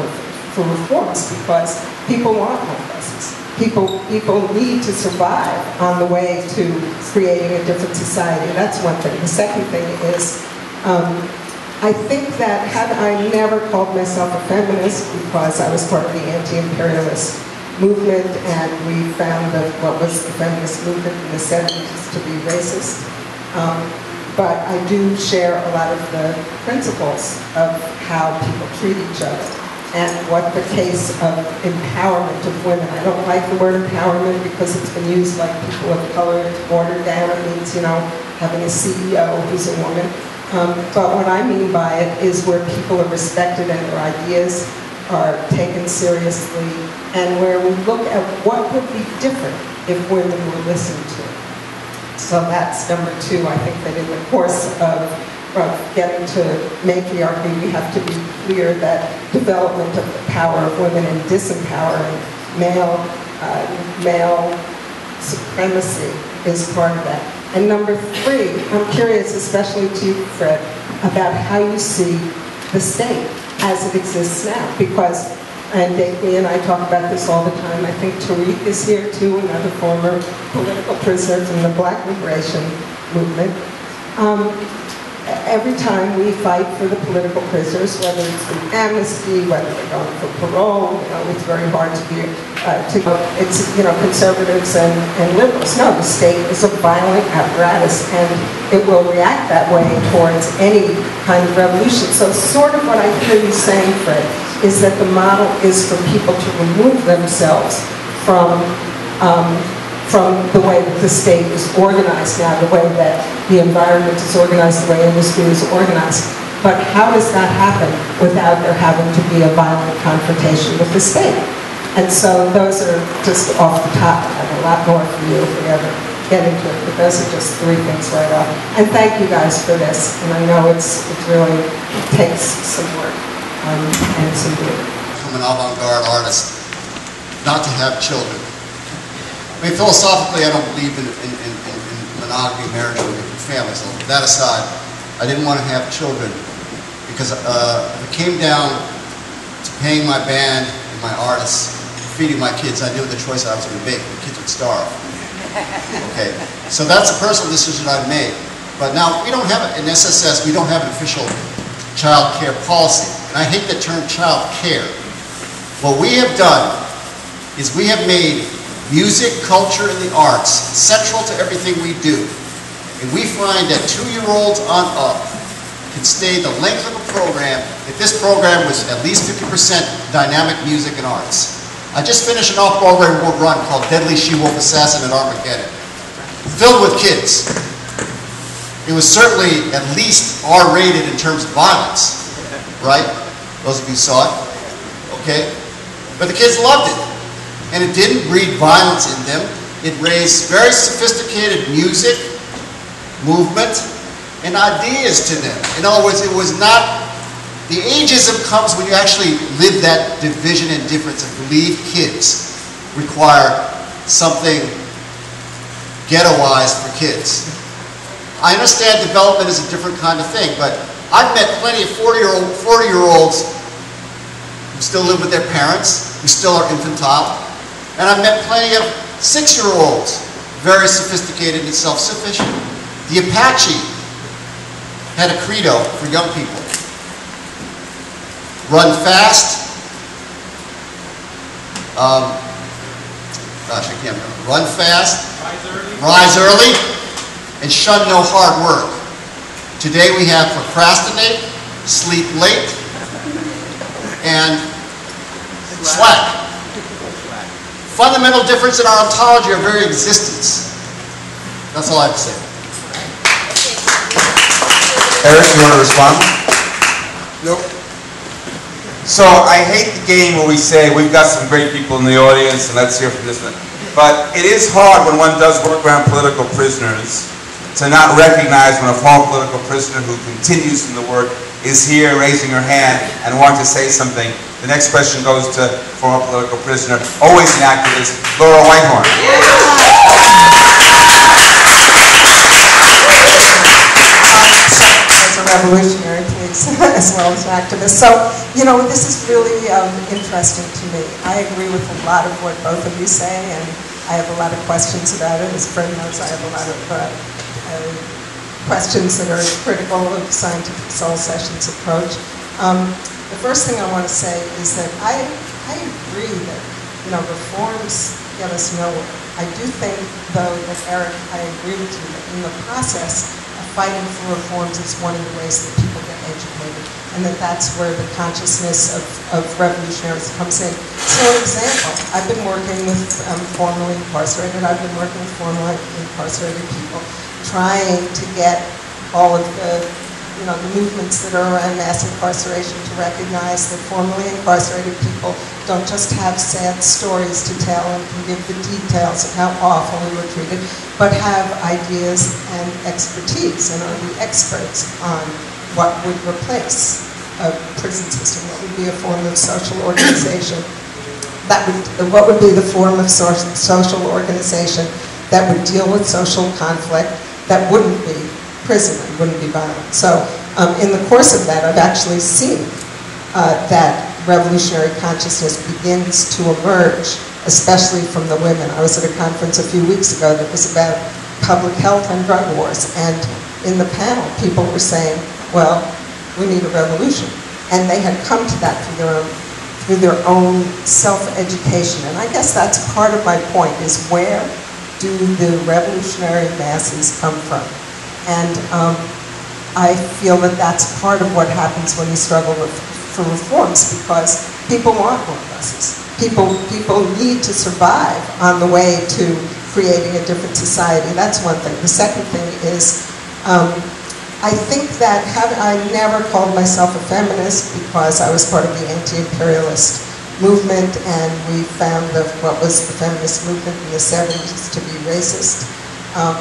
for reforms, because people want places. People, people need to survive on the way to creating a different society. That's one thing. The second thing is, um, I think that had I never called myself a feminist because I was part of the anti-imperialist movement and we found that what was the feminist movement in the 70s to be racist. Um, but I do share a lot of the principles of how people treat each other and what the case of empowerment of women. I don't like the word empowerment because it's been used like people of color to water down. It means, you know, having a CEO who's a woman. Um, but what I mean by it is where people are respected and their ideas are taken seriously and where we look at what would be different if women were listened to. So that's number two. I think that in the course of, of getting to matriarchy, we have to be clear that development of the power of women and disempowering male, uh, male supremacy is part of that. And number three, I'm curious, especially to you, Fred, about how you see the state as it exists now. Because, and Davey and I talk about this all the time, I think Tariq is here too, another former political prisoner from the black liberation movement. Um, every time we fight for the political prisoners, whether it's through amnesty, whether they're going for parole, you know, it's very hard to be, uh, to, it's, you know, conservatives and, and liberals. No, the state is a violent apparatus and it will react that way towards any kind of revolution. So sort of what I hear you saying, Fred, is that the model is for people to remove themselves from um, from the way that the state is organized now, the way that the environment is organized, the way industry is organized. But how does that happen without there having to be a violent confrontation with the state? And so those are just off the top. I have a lot more for you if we ever get into it, but those are just three things right off. And thank you guys for this. And I know it's, it really takes some work um, and some. From an avant-garde artist, not to have children. I mean, philosophically, I don't believe in, in, in, in monogamy, marriage, or families. So that aside, I didn't want to have children because uh, it came down to paying my band and my artists, feeding my kids, I knew the choice I was going to make. The kids would starve. Okay, so that's a personal decision I made. But now, we don't have, an SSS, we don't have an official child care policy. And I hate the term child care. What we have done is we have made music, culture, and the arts central to everything we do. And we find that two-year-olds on up can stay the length of a program if this program was at least 50% dynamic music and arts. I just finished an off-Broadway run called Deadly She-Wolf Assassin at Armageddon, filled with kids. It was certainly at least R-rated in terms of violence, right? Those of you saw it, okay? But the kids loved it, and it didn't breed violence in them. It raised very sophisticated music, movement, and ideas to them. In other words, it was not the ageism comes when you actually live that division and difference and believe kids require something ghettoized for kids. I understand development is a different kind of thing, but I've met plenty of 40-year-old 40-year-olds who still live with their parents, who still are infantile, and I've met plenty of six-year-olds, very sophisticated and self-sufficient. The Apache had a credo for young people. Run fast. Um, gosh, I can't remember. Run fast. Rise early. And shun no hard work. Today we have procrastinate, sleep late, and slack. Fundamental difference in our ontology, our very existence. That's all I have to say. Eric, you want to respond? Nope. So I hate the game where we say we've got some great people in the audience and let's hear from this one. But it is hard when one does work around political prisoners to not recognize when a former political prisoner who continues in the work is here raising her hand and wanting to say something. The next question goes to former political prisoner, always an activist, Laura Whitehorn. as a revolutionary, please, as well as an activist. So, you know, this is really um, interesting to me. I agree with a lot of what both of you say, and I have a lot of questions about it. As Fred knows, I have a lot of uh, uh, questions that are critical of scientific soul sessions approach. Um, the first thing I want to say is that I, I agree that, you know, reforms get us nowhere. I do think, though, that Eric, I agree with you, that in the process of fighting for reforms is one of the ways that people get educated, and that that's where the consciousness of, of revolutionaries comes in. So, an example, I've been working with um, formerly incarcerated, I've been working with formerly incarcerated people, trying to get all of the you know, the movements that are around mass incarceration to recognize that formerly incarcerated people don't just have sad stories to tell and can give the details of how awful we were treated, but have ideas and expertise and are the experts on what would replace a prison system, what would be a form of social organization, that would, what would be the form of social organization that would deal with social conflict, that wouldn't be prison and wouldn't be violent. So um, in the course of that, I've actually seen uh, that revolutionary consciousness begins to emerge, especially from the women. I was at a conference a few weeks ago that was about public health and drug wars, and in the panel, people were saying, well, we need a revolution. And they had come to that through their own, through their own self-education. And I guess that's part of my point, is where do the revolutionary masses come from? And um, I feel that that's part of what happens when you struggle with, for reforms because people want more buses. People, people need to survive on the way to creating a different society. That's one thing. The second thing is, um, I think that I never called myself a feminist because I was part of the anti-imperialist movement and we found the, what was the feminist movement in the 70s to be racist. Um,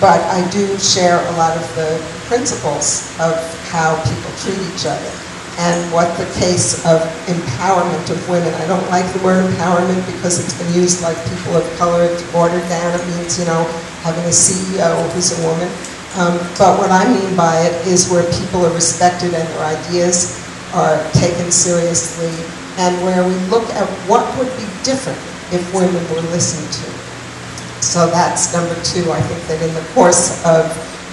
but I do share a lot of the principles of how people treat each other and what the case of empowerment of women. I don't like the word empowerment because it's been used like people of color. It's watered down. It means, you know, having a CEO who's a woman. Um, but what I mean by it is where people are respected and their ideas are taken seriously and where we look at what would be different if women were listened to. So that's number two. I think that in the course of,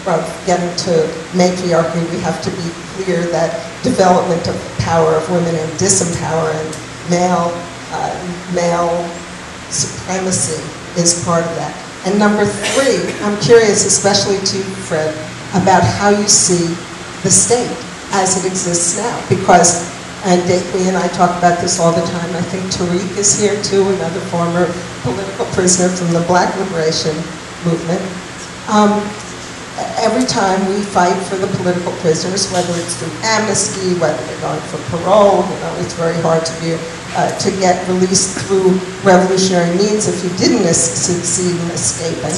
of getting to matriarchy, we have to be clear that development of power of women and disempowering male, uh, male supremacy is part of that. And number three, I'm curious, especially to you, Fred, about how you see the state as it exists now. Because, and Dakely and I talk about this all the time, I think Tariq is here too, another former political prisoner from the Black Liberation Movement. Um, every time we fight for the political prisoners, whether it's through amnesty, whether they're going for parole, you know, it's very hard to be uh, to get released through revolutionary means if you didn't succeed in escaping.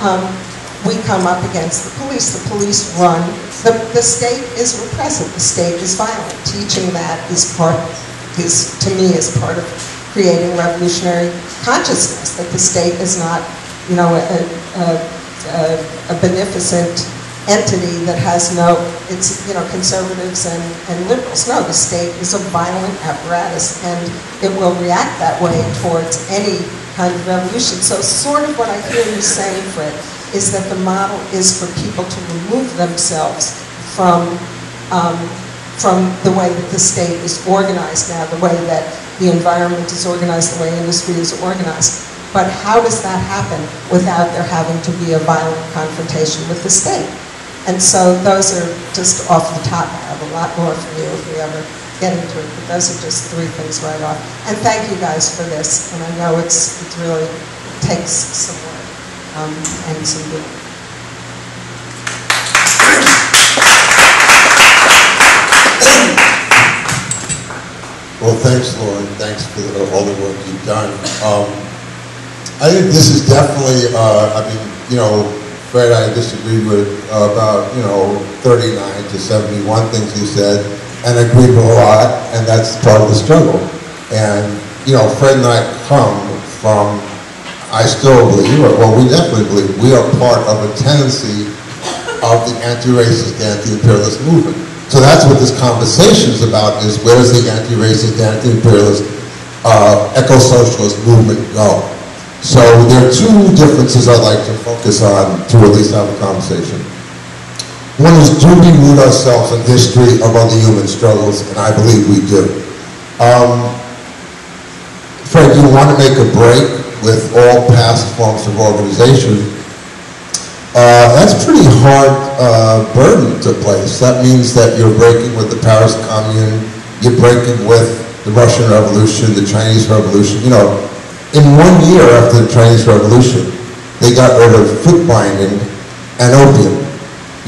Um, we come up against the police. The police run. The, the state is repressive. The state is violent. Teaching that is part, is to me, is part of creating revolutionary consciousness that the state is not, you know, a, a, a, a beneficent entity that has no, it's, you know, conservatives and, and liberals. No, the state is a violent apparatus and it will react that way towards any kind of revolution. So sort of what I hear you saying, Fred, is that the model is for people to remove themselves from, um, from the way that the state is organized now, the way that the environment is organized, the way industry is organized. But how does that happen without there having to be a violent confrontation with the state? And so those are just off the top. I have a lot more for you if we ever get into it, but those are just three things right off. And thank you guys for this. And I know it's, it really takes some um, and some doing. Well, thanks, Lauren. Thanks for all the work you've done. Um, I think this is definitely, uh, I mean, you know, Fred, and I disagreed with uh, about, you know, 39 to 71 things you said, and agreed with a lot, and that's part of the struggle. And, you know, Fred and I come from, I still believe, well, we definitely believe, we are part of a tendency of the anti-racist, anti-imperialist movement. So that's what this conversation is about, is where does the anti-racist, anti-imperialist, uh, eco-socialist movement go? So there are two differences I'd like to focus on to at least have a conversation. One is, do we root ourselves in history of other human struggles? And I believe we do. Um, Fred, you want to make a break with all past forms of organization. Uh, that's a pretty hard uh, burden to place. That means that you're breaking with the Paris Commune, you're breaking with the Russian Revolution, the Chinese Revolution. You know, in one year after the Chinese Revolution, they got rid of foot binding and opium.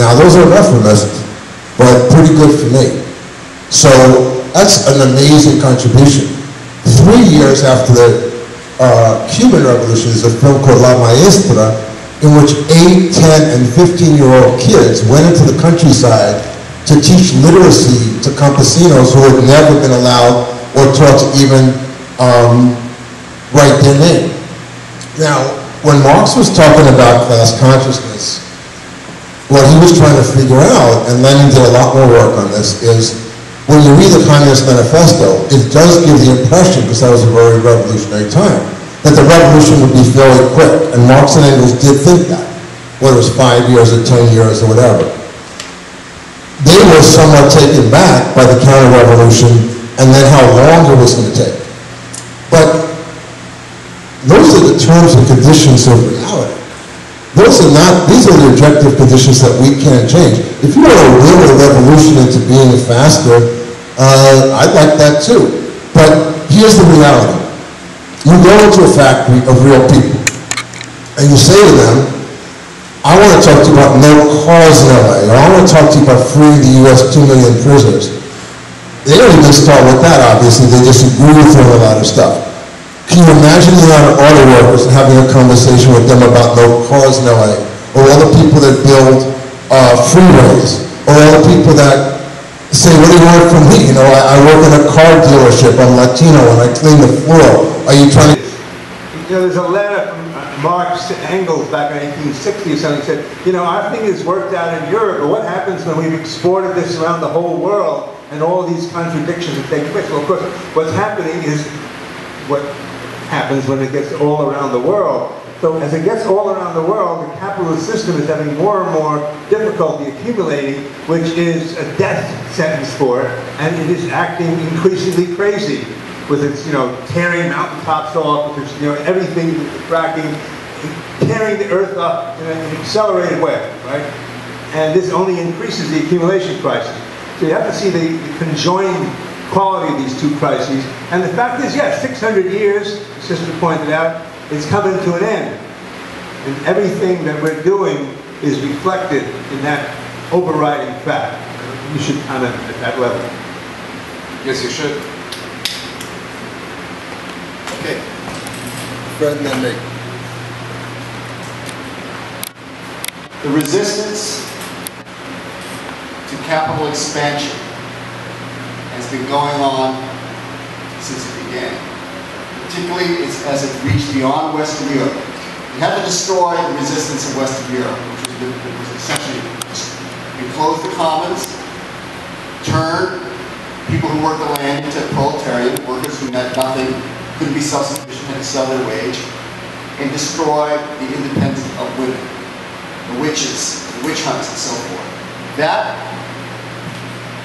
Now, those are euphemisms, but pretty good for me. So that's an amazing contribution. Three years after the uh, Cuban Revolution, there's a film called La Maestra, in which 8, 10, and 15-year-old kids went into the countryside to teach literacy to campesinos who had never been allowed or taught to even um, write their name. Now, when Marx was talking about class consciousness, what he was trying to figure out, and Lenin did a lot more work on this, is when you read the Communist Manifesto, it does give the impression, because that was a very revolutionary time, that the revolution would be fairly quick, and Marx and Engels did think that, whether it was five years or ten years or whatever. They were somewhat taken back by the counter-revolution and then how long it was going to take. But those are the terms and conditions of reality. Those are not, these are the objective conditions that we can't change. If you want to will a revolution into being faster, uh, I'd like that too. But here's the reality. You go into a factory of real people, and you say to them, I want to talk to you about no cars in LA, or I want to talk to you about freeing the US two million prisoners. They don't even start with that, obviously, they just agree with you a lot of stuff. Can you imagine the amount of auto workers having a conversation with them about no cars in LA? Or all the people that build uh, freeways? Or all the people that say, what do you want from me? You know, I, I work in a car dealership, I'm Latino, and I clean the floor. Are you trying to You know, there's a letter from uh, Marx Engels back in 1860 or something, said, you know, our thing is worked out in Europe, but what happens when we've exported this around the whole world and all these contradictions take place? Well, of course, what's happening is what happens when it gets all around the world. So as it gets all around the world, the capitalist system is having more and more difficulty accumulating, which is a death sentence for it, and it is acting increasingly crazy with its, you know, tearing mountaintops off, with its, you know, everything fracking, tearing the earth up in an accelerated way, right? And this only increases the accumulation crisis. So you have to see the, the conjoined quality of these two crises. And the fact is, yes, 600 years, sister pointed out, it's coming to an end. And everything that we're doing is reflected in that overriding fact. You should comment at that level. Yes, you should. Okay. Fred and then Nick. The resistance to capital expansion has been going on since it began. Particularly as- it reached beyond Western Europe. You had to destroy the resistance in Western Europe, which was, was essentially enclose the commons, turn people who worked the land into proletariat, workers who had nothing, couldn't be self-sufficient, had to sell their wage, and destroy the independence of women the witches, the witch hunts, and so forth. That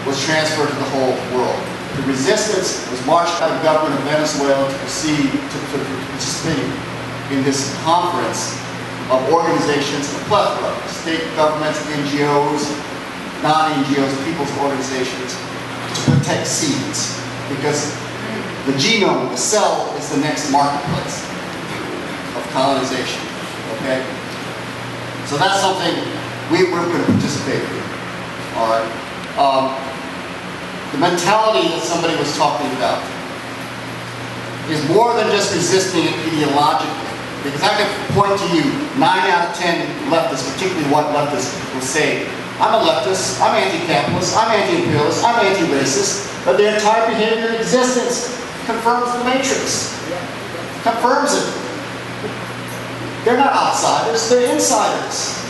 was transferred to the whole world. The resistance was marched by the government of Venezuela to proceed to, to participate in this conference of organizations, a plethora, of state governments, NGOs, non-NGOs, people's organizations, to protect seeds. Because the genome, the cell, is the next marketplace of colonization, okay? So that's something we, we're going to participate in. All right. Um, the mentality that somebody was talking about is more than just resisting it ideologically. Because I can point to you nine out of ten leftists, particularly what leftists will say. I'm a leftist, I'm anti-capitalist, I'm anti-imperialist, I'm anti-racist, but their entire behavior and existence confirms the matrix. Confirms it. They're not outsiders, they're insiders.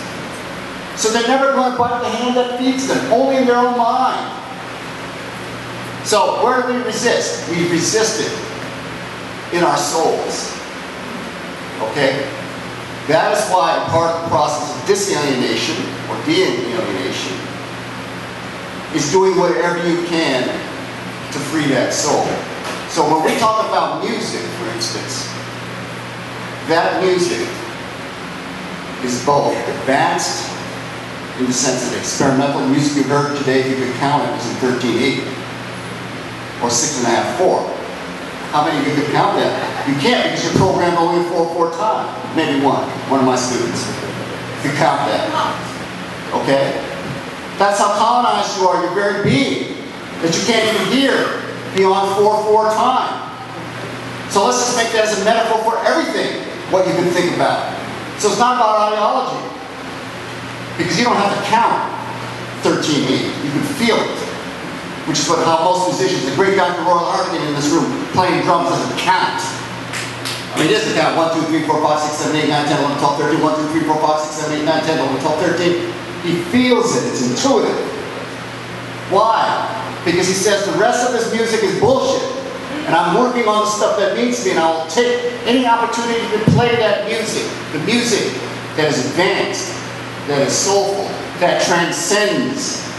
So they're never going to bite the hand that feeds them, only in their own mind. So where do we resist? We resist it in our souls. Okay? That is why part of the process of disalienation or de-alienation is doing whatever you can to free that soul. So when we talk about music, for instance, that music is both advanced in the sense of experimental music you heard today, if you could count it, was in 1380 or six and a half, four. How many of you can count that? You can't because you're programmed only four, four time. Maybe one, one of my students. You count that. Okay? That's how colonized you are, your very being, that you can't even hear beyond four, four time. So let's just make that as a metaphor for everything, what you can think about. So it's not about ideology. Because you don't have to count 13 8. You can feel it. Which is what how most musicians, the great Dr. Royal Hartigan in this room, playing drums doesn't count. I mean, it doesn't count 1, 2, 3, 4, 5, 6, 7, 8, 9, 10, 11, 12, 13, 1, 2, 3, 4, 5, 6, 7, 8, 9, 10, 11, 12, 13. He feels it, it's intuitive. Why? Because he says the rest of his music is bullshit. And I'm working on the stuff that means me, and I'll take any opportunity to play that music. The music that is advanced, that is soulful, that transcends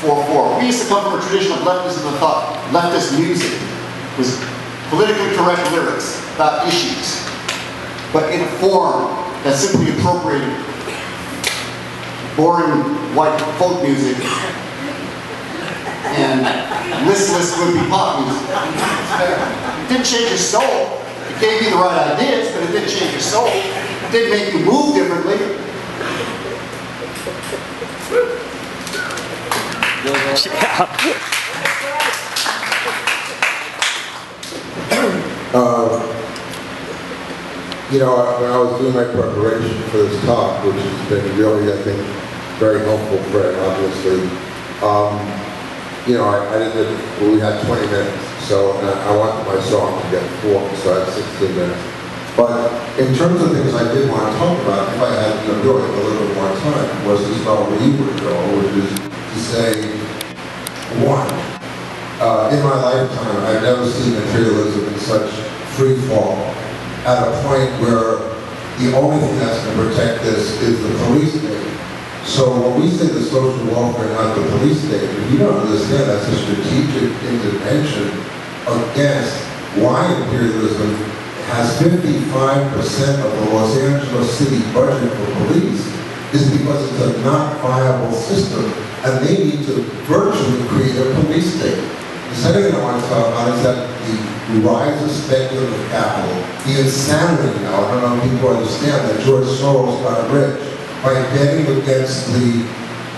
4-4. We used to come from a tradition of leftism that thought leftist music was politically correct lyrics about issues, but in a form that simply appropriated boring white folk music and listless would-be pop music. It didn't change your soul. It gave you the right ideas, but it didn't change your soul. It didn't make you move differently. Uh, You know, when I was doing my preparation for this talk, which has been really, I think, very helpful, Fred, obviously, um, you know, I, I didn't, well, we had 20 minutes, so uh, I wanted my song to get four, so I had 16 minutes. But in terms of things I did want to talk about, if I had, know, really a little more time, was to start where you would go, which is to say, one, uh, in my lifetime, I've never seen materialism in such free fall. At a point where the only thing that's going to protect this is the police state. So when we say the social welfare, not the police state, if you don't understand that's a strategic intervention against why imperialism has 55% of the Los Angeles city budget for police is because it's a not viable system and they need to virtually create a police state. The second thing I want to talk about is that the rise of speculative capital, the insanity now, I don't know if people understand that George Soros got rich by betting against the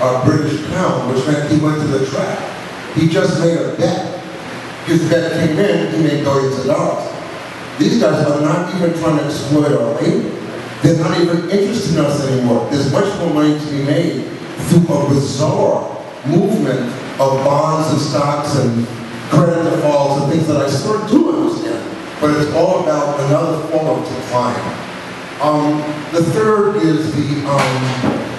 uh, British pound, which meant he went to the track. He just made a bet. His bet came in, he made billions of dollars. These guys are not even trying to exploit our labor. They're not even interested in us anymore. There's much more money to be made through a bizarre movement of bonds and stocks and credit defaults and things that I sort of do understand. But it's all about another form of decline. Um, the third is the, um,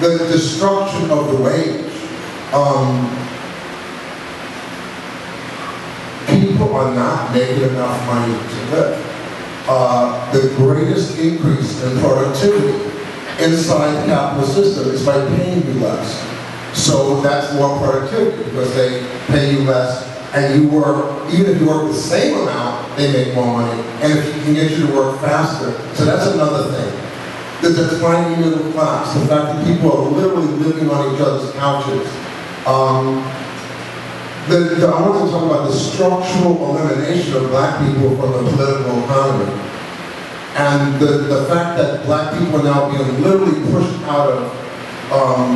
the destruction of the wage. Um, people are not making enough money to live. Uh, the greatest increase in productivity inside the capitalist system is by paying you less. So that's more productivity because they pay you less and you work, even if you work the same amount, they make more money. And if you can get you to work faster, so that's another thing. The declining middle class, the fact that people are literally living on each other's couches. Um, the, the, I want to talk about the structural elimination of black people from the political economy. And the, the fact that black people are now being literally pushed out of um,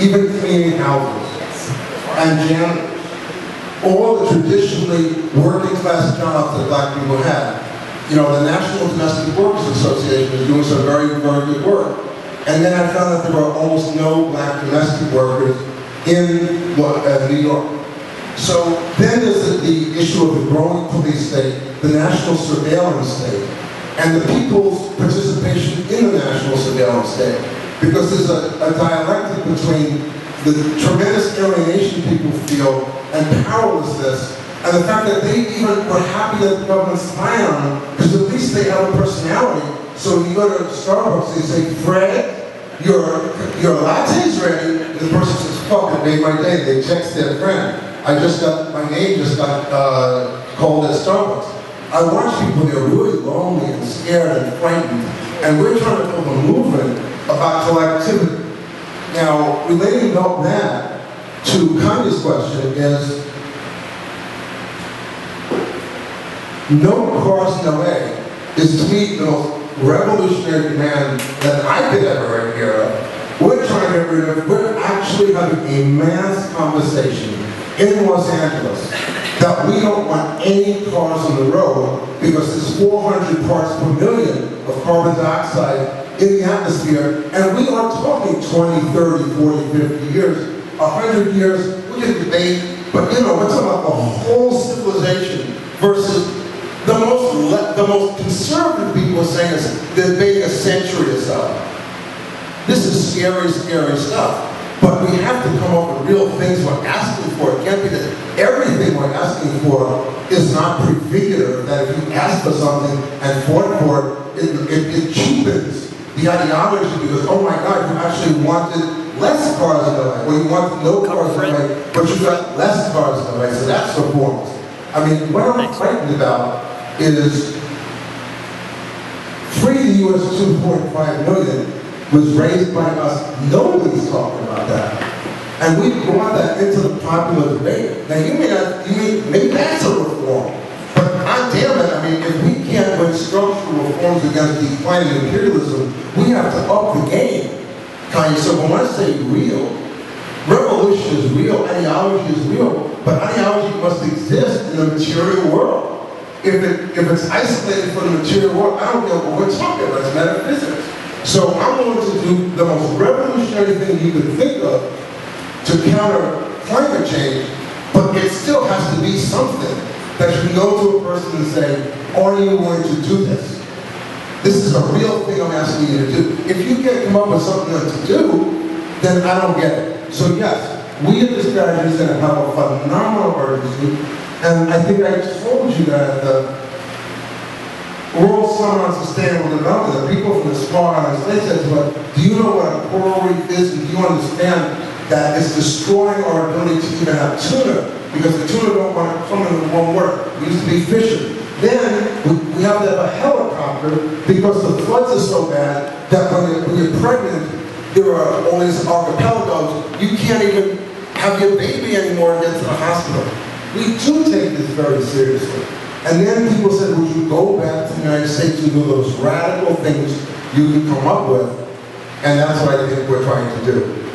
even cleaning houses and janitors. All the traditionally working class jobs that black people had. You know, the National Domestic Workers Association is doing some very, very good work. And then I found that there were almost no black domestic workers in uh, New York. So then there's the, the issue of the growing police state, the national surveillance state, and the people's participation in the national surveillance state. Because there's a, a dialectic between the tremendous alienation people feel and powerlessness, and the fact that they even were happy that the government spied on them, because at least they have a personality. So when you go to Starbucks and say, Fred, your, your latte's ready, and the person says, fuck, it made my day. They text their friend. I just got, my name just got uh, called at Starbucks. I watch people, they're really lonely and scared and frightened, and we're trying to build a movement about collectivity. Now, relating about that to Kanye's question is, no cars in LA is to me the most revolutionary demand that I could ever hear of. We're trying to get rid of, we're actually having a mass conversation in Los Angeles that we don't want any cars on the road because there's 400 parts per million of carbon dioxide in the atmosphere, and we are talking 20, 30, 40, 50 years, 100 years, we can debate, but you know, we're talking about the whole civilization versus the most, the most conservative people saying is debating a century or so. This is scary, scary stuff. But we have to come up with real things we're asking for. It can't be that everything we're asking for is not prefigurative, that if you ask for something and fought for it, it, it, it cheapens. The ideology because, oh my God, you actually wanted less cars in the way, or you wanted no cars in the way, but you got less cars in the way, so that's reforms. I mean, what I'm frightened about is free the US 2.5 million was raised by us. Nobody's talking about that. And we brought that into the popular debate. Now you may not, you may, maybe that's a reform. But God damn it, I mean, if we can't win structural reforms against declining imperialism, we have to up the game. Kanye, so when I say real, revolution is real, ideology is real, but ideology must exist in the material world. If, it, if it's isolated from the material world, I don't know what we're talking about, it's metaphysics. So I'm willing to do the most revolutionary thing you can think of to counter climate change, but it still has to be something that you go to a person and say, are you going to do this? This is a real thing I'm asking you to do. If you can't come up with something to do, then I don't get it. So yes, we at the strategy center have a phenomenal urgency, and I think I told you that at the World Summit on Sustainable Development, the people from the small islands, they said do you know what a coral reef is, and do you understand that it's destroying our ability to even have tuna, because the tuna don't want to come in one work. We used to be fishing. Then we, we have to have a helicopter because the floods are so bad that when when you're pregnant, there are all these archipelagos, you can't even have your baby anymore and get to the hospital. We do take this very seriously. And then people said, would you go back to the United States and do those radical things you can come up with? And that's what I think we're trying to do.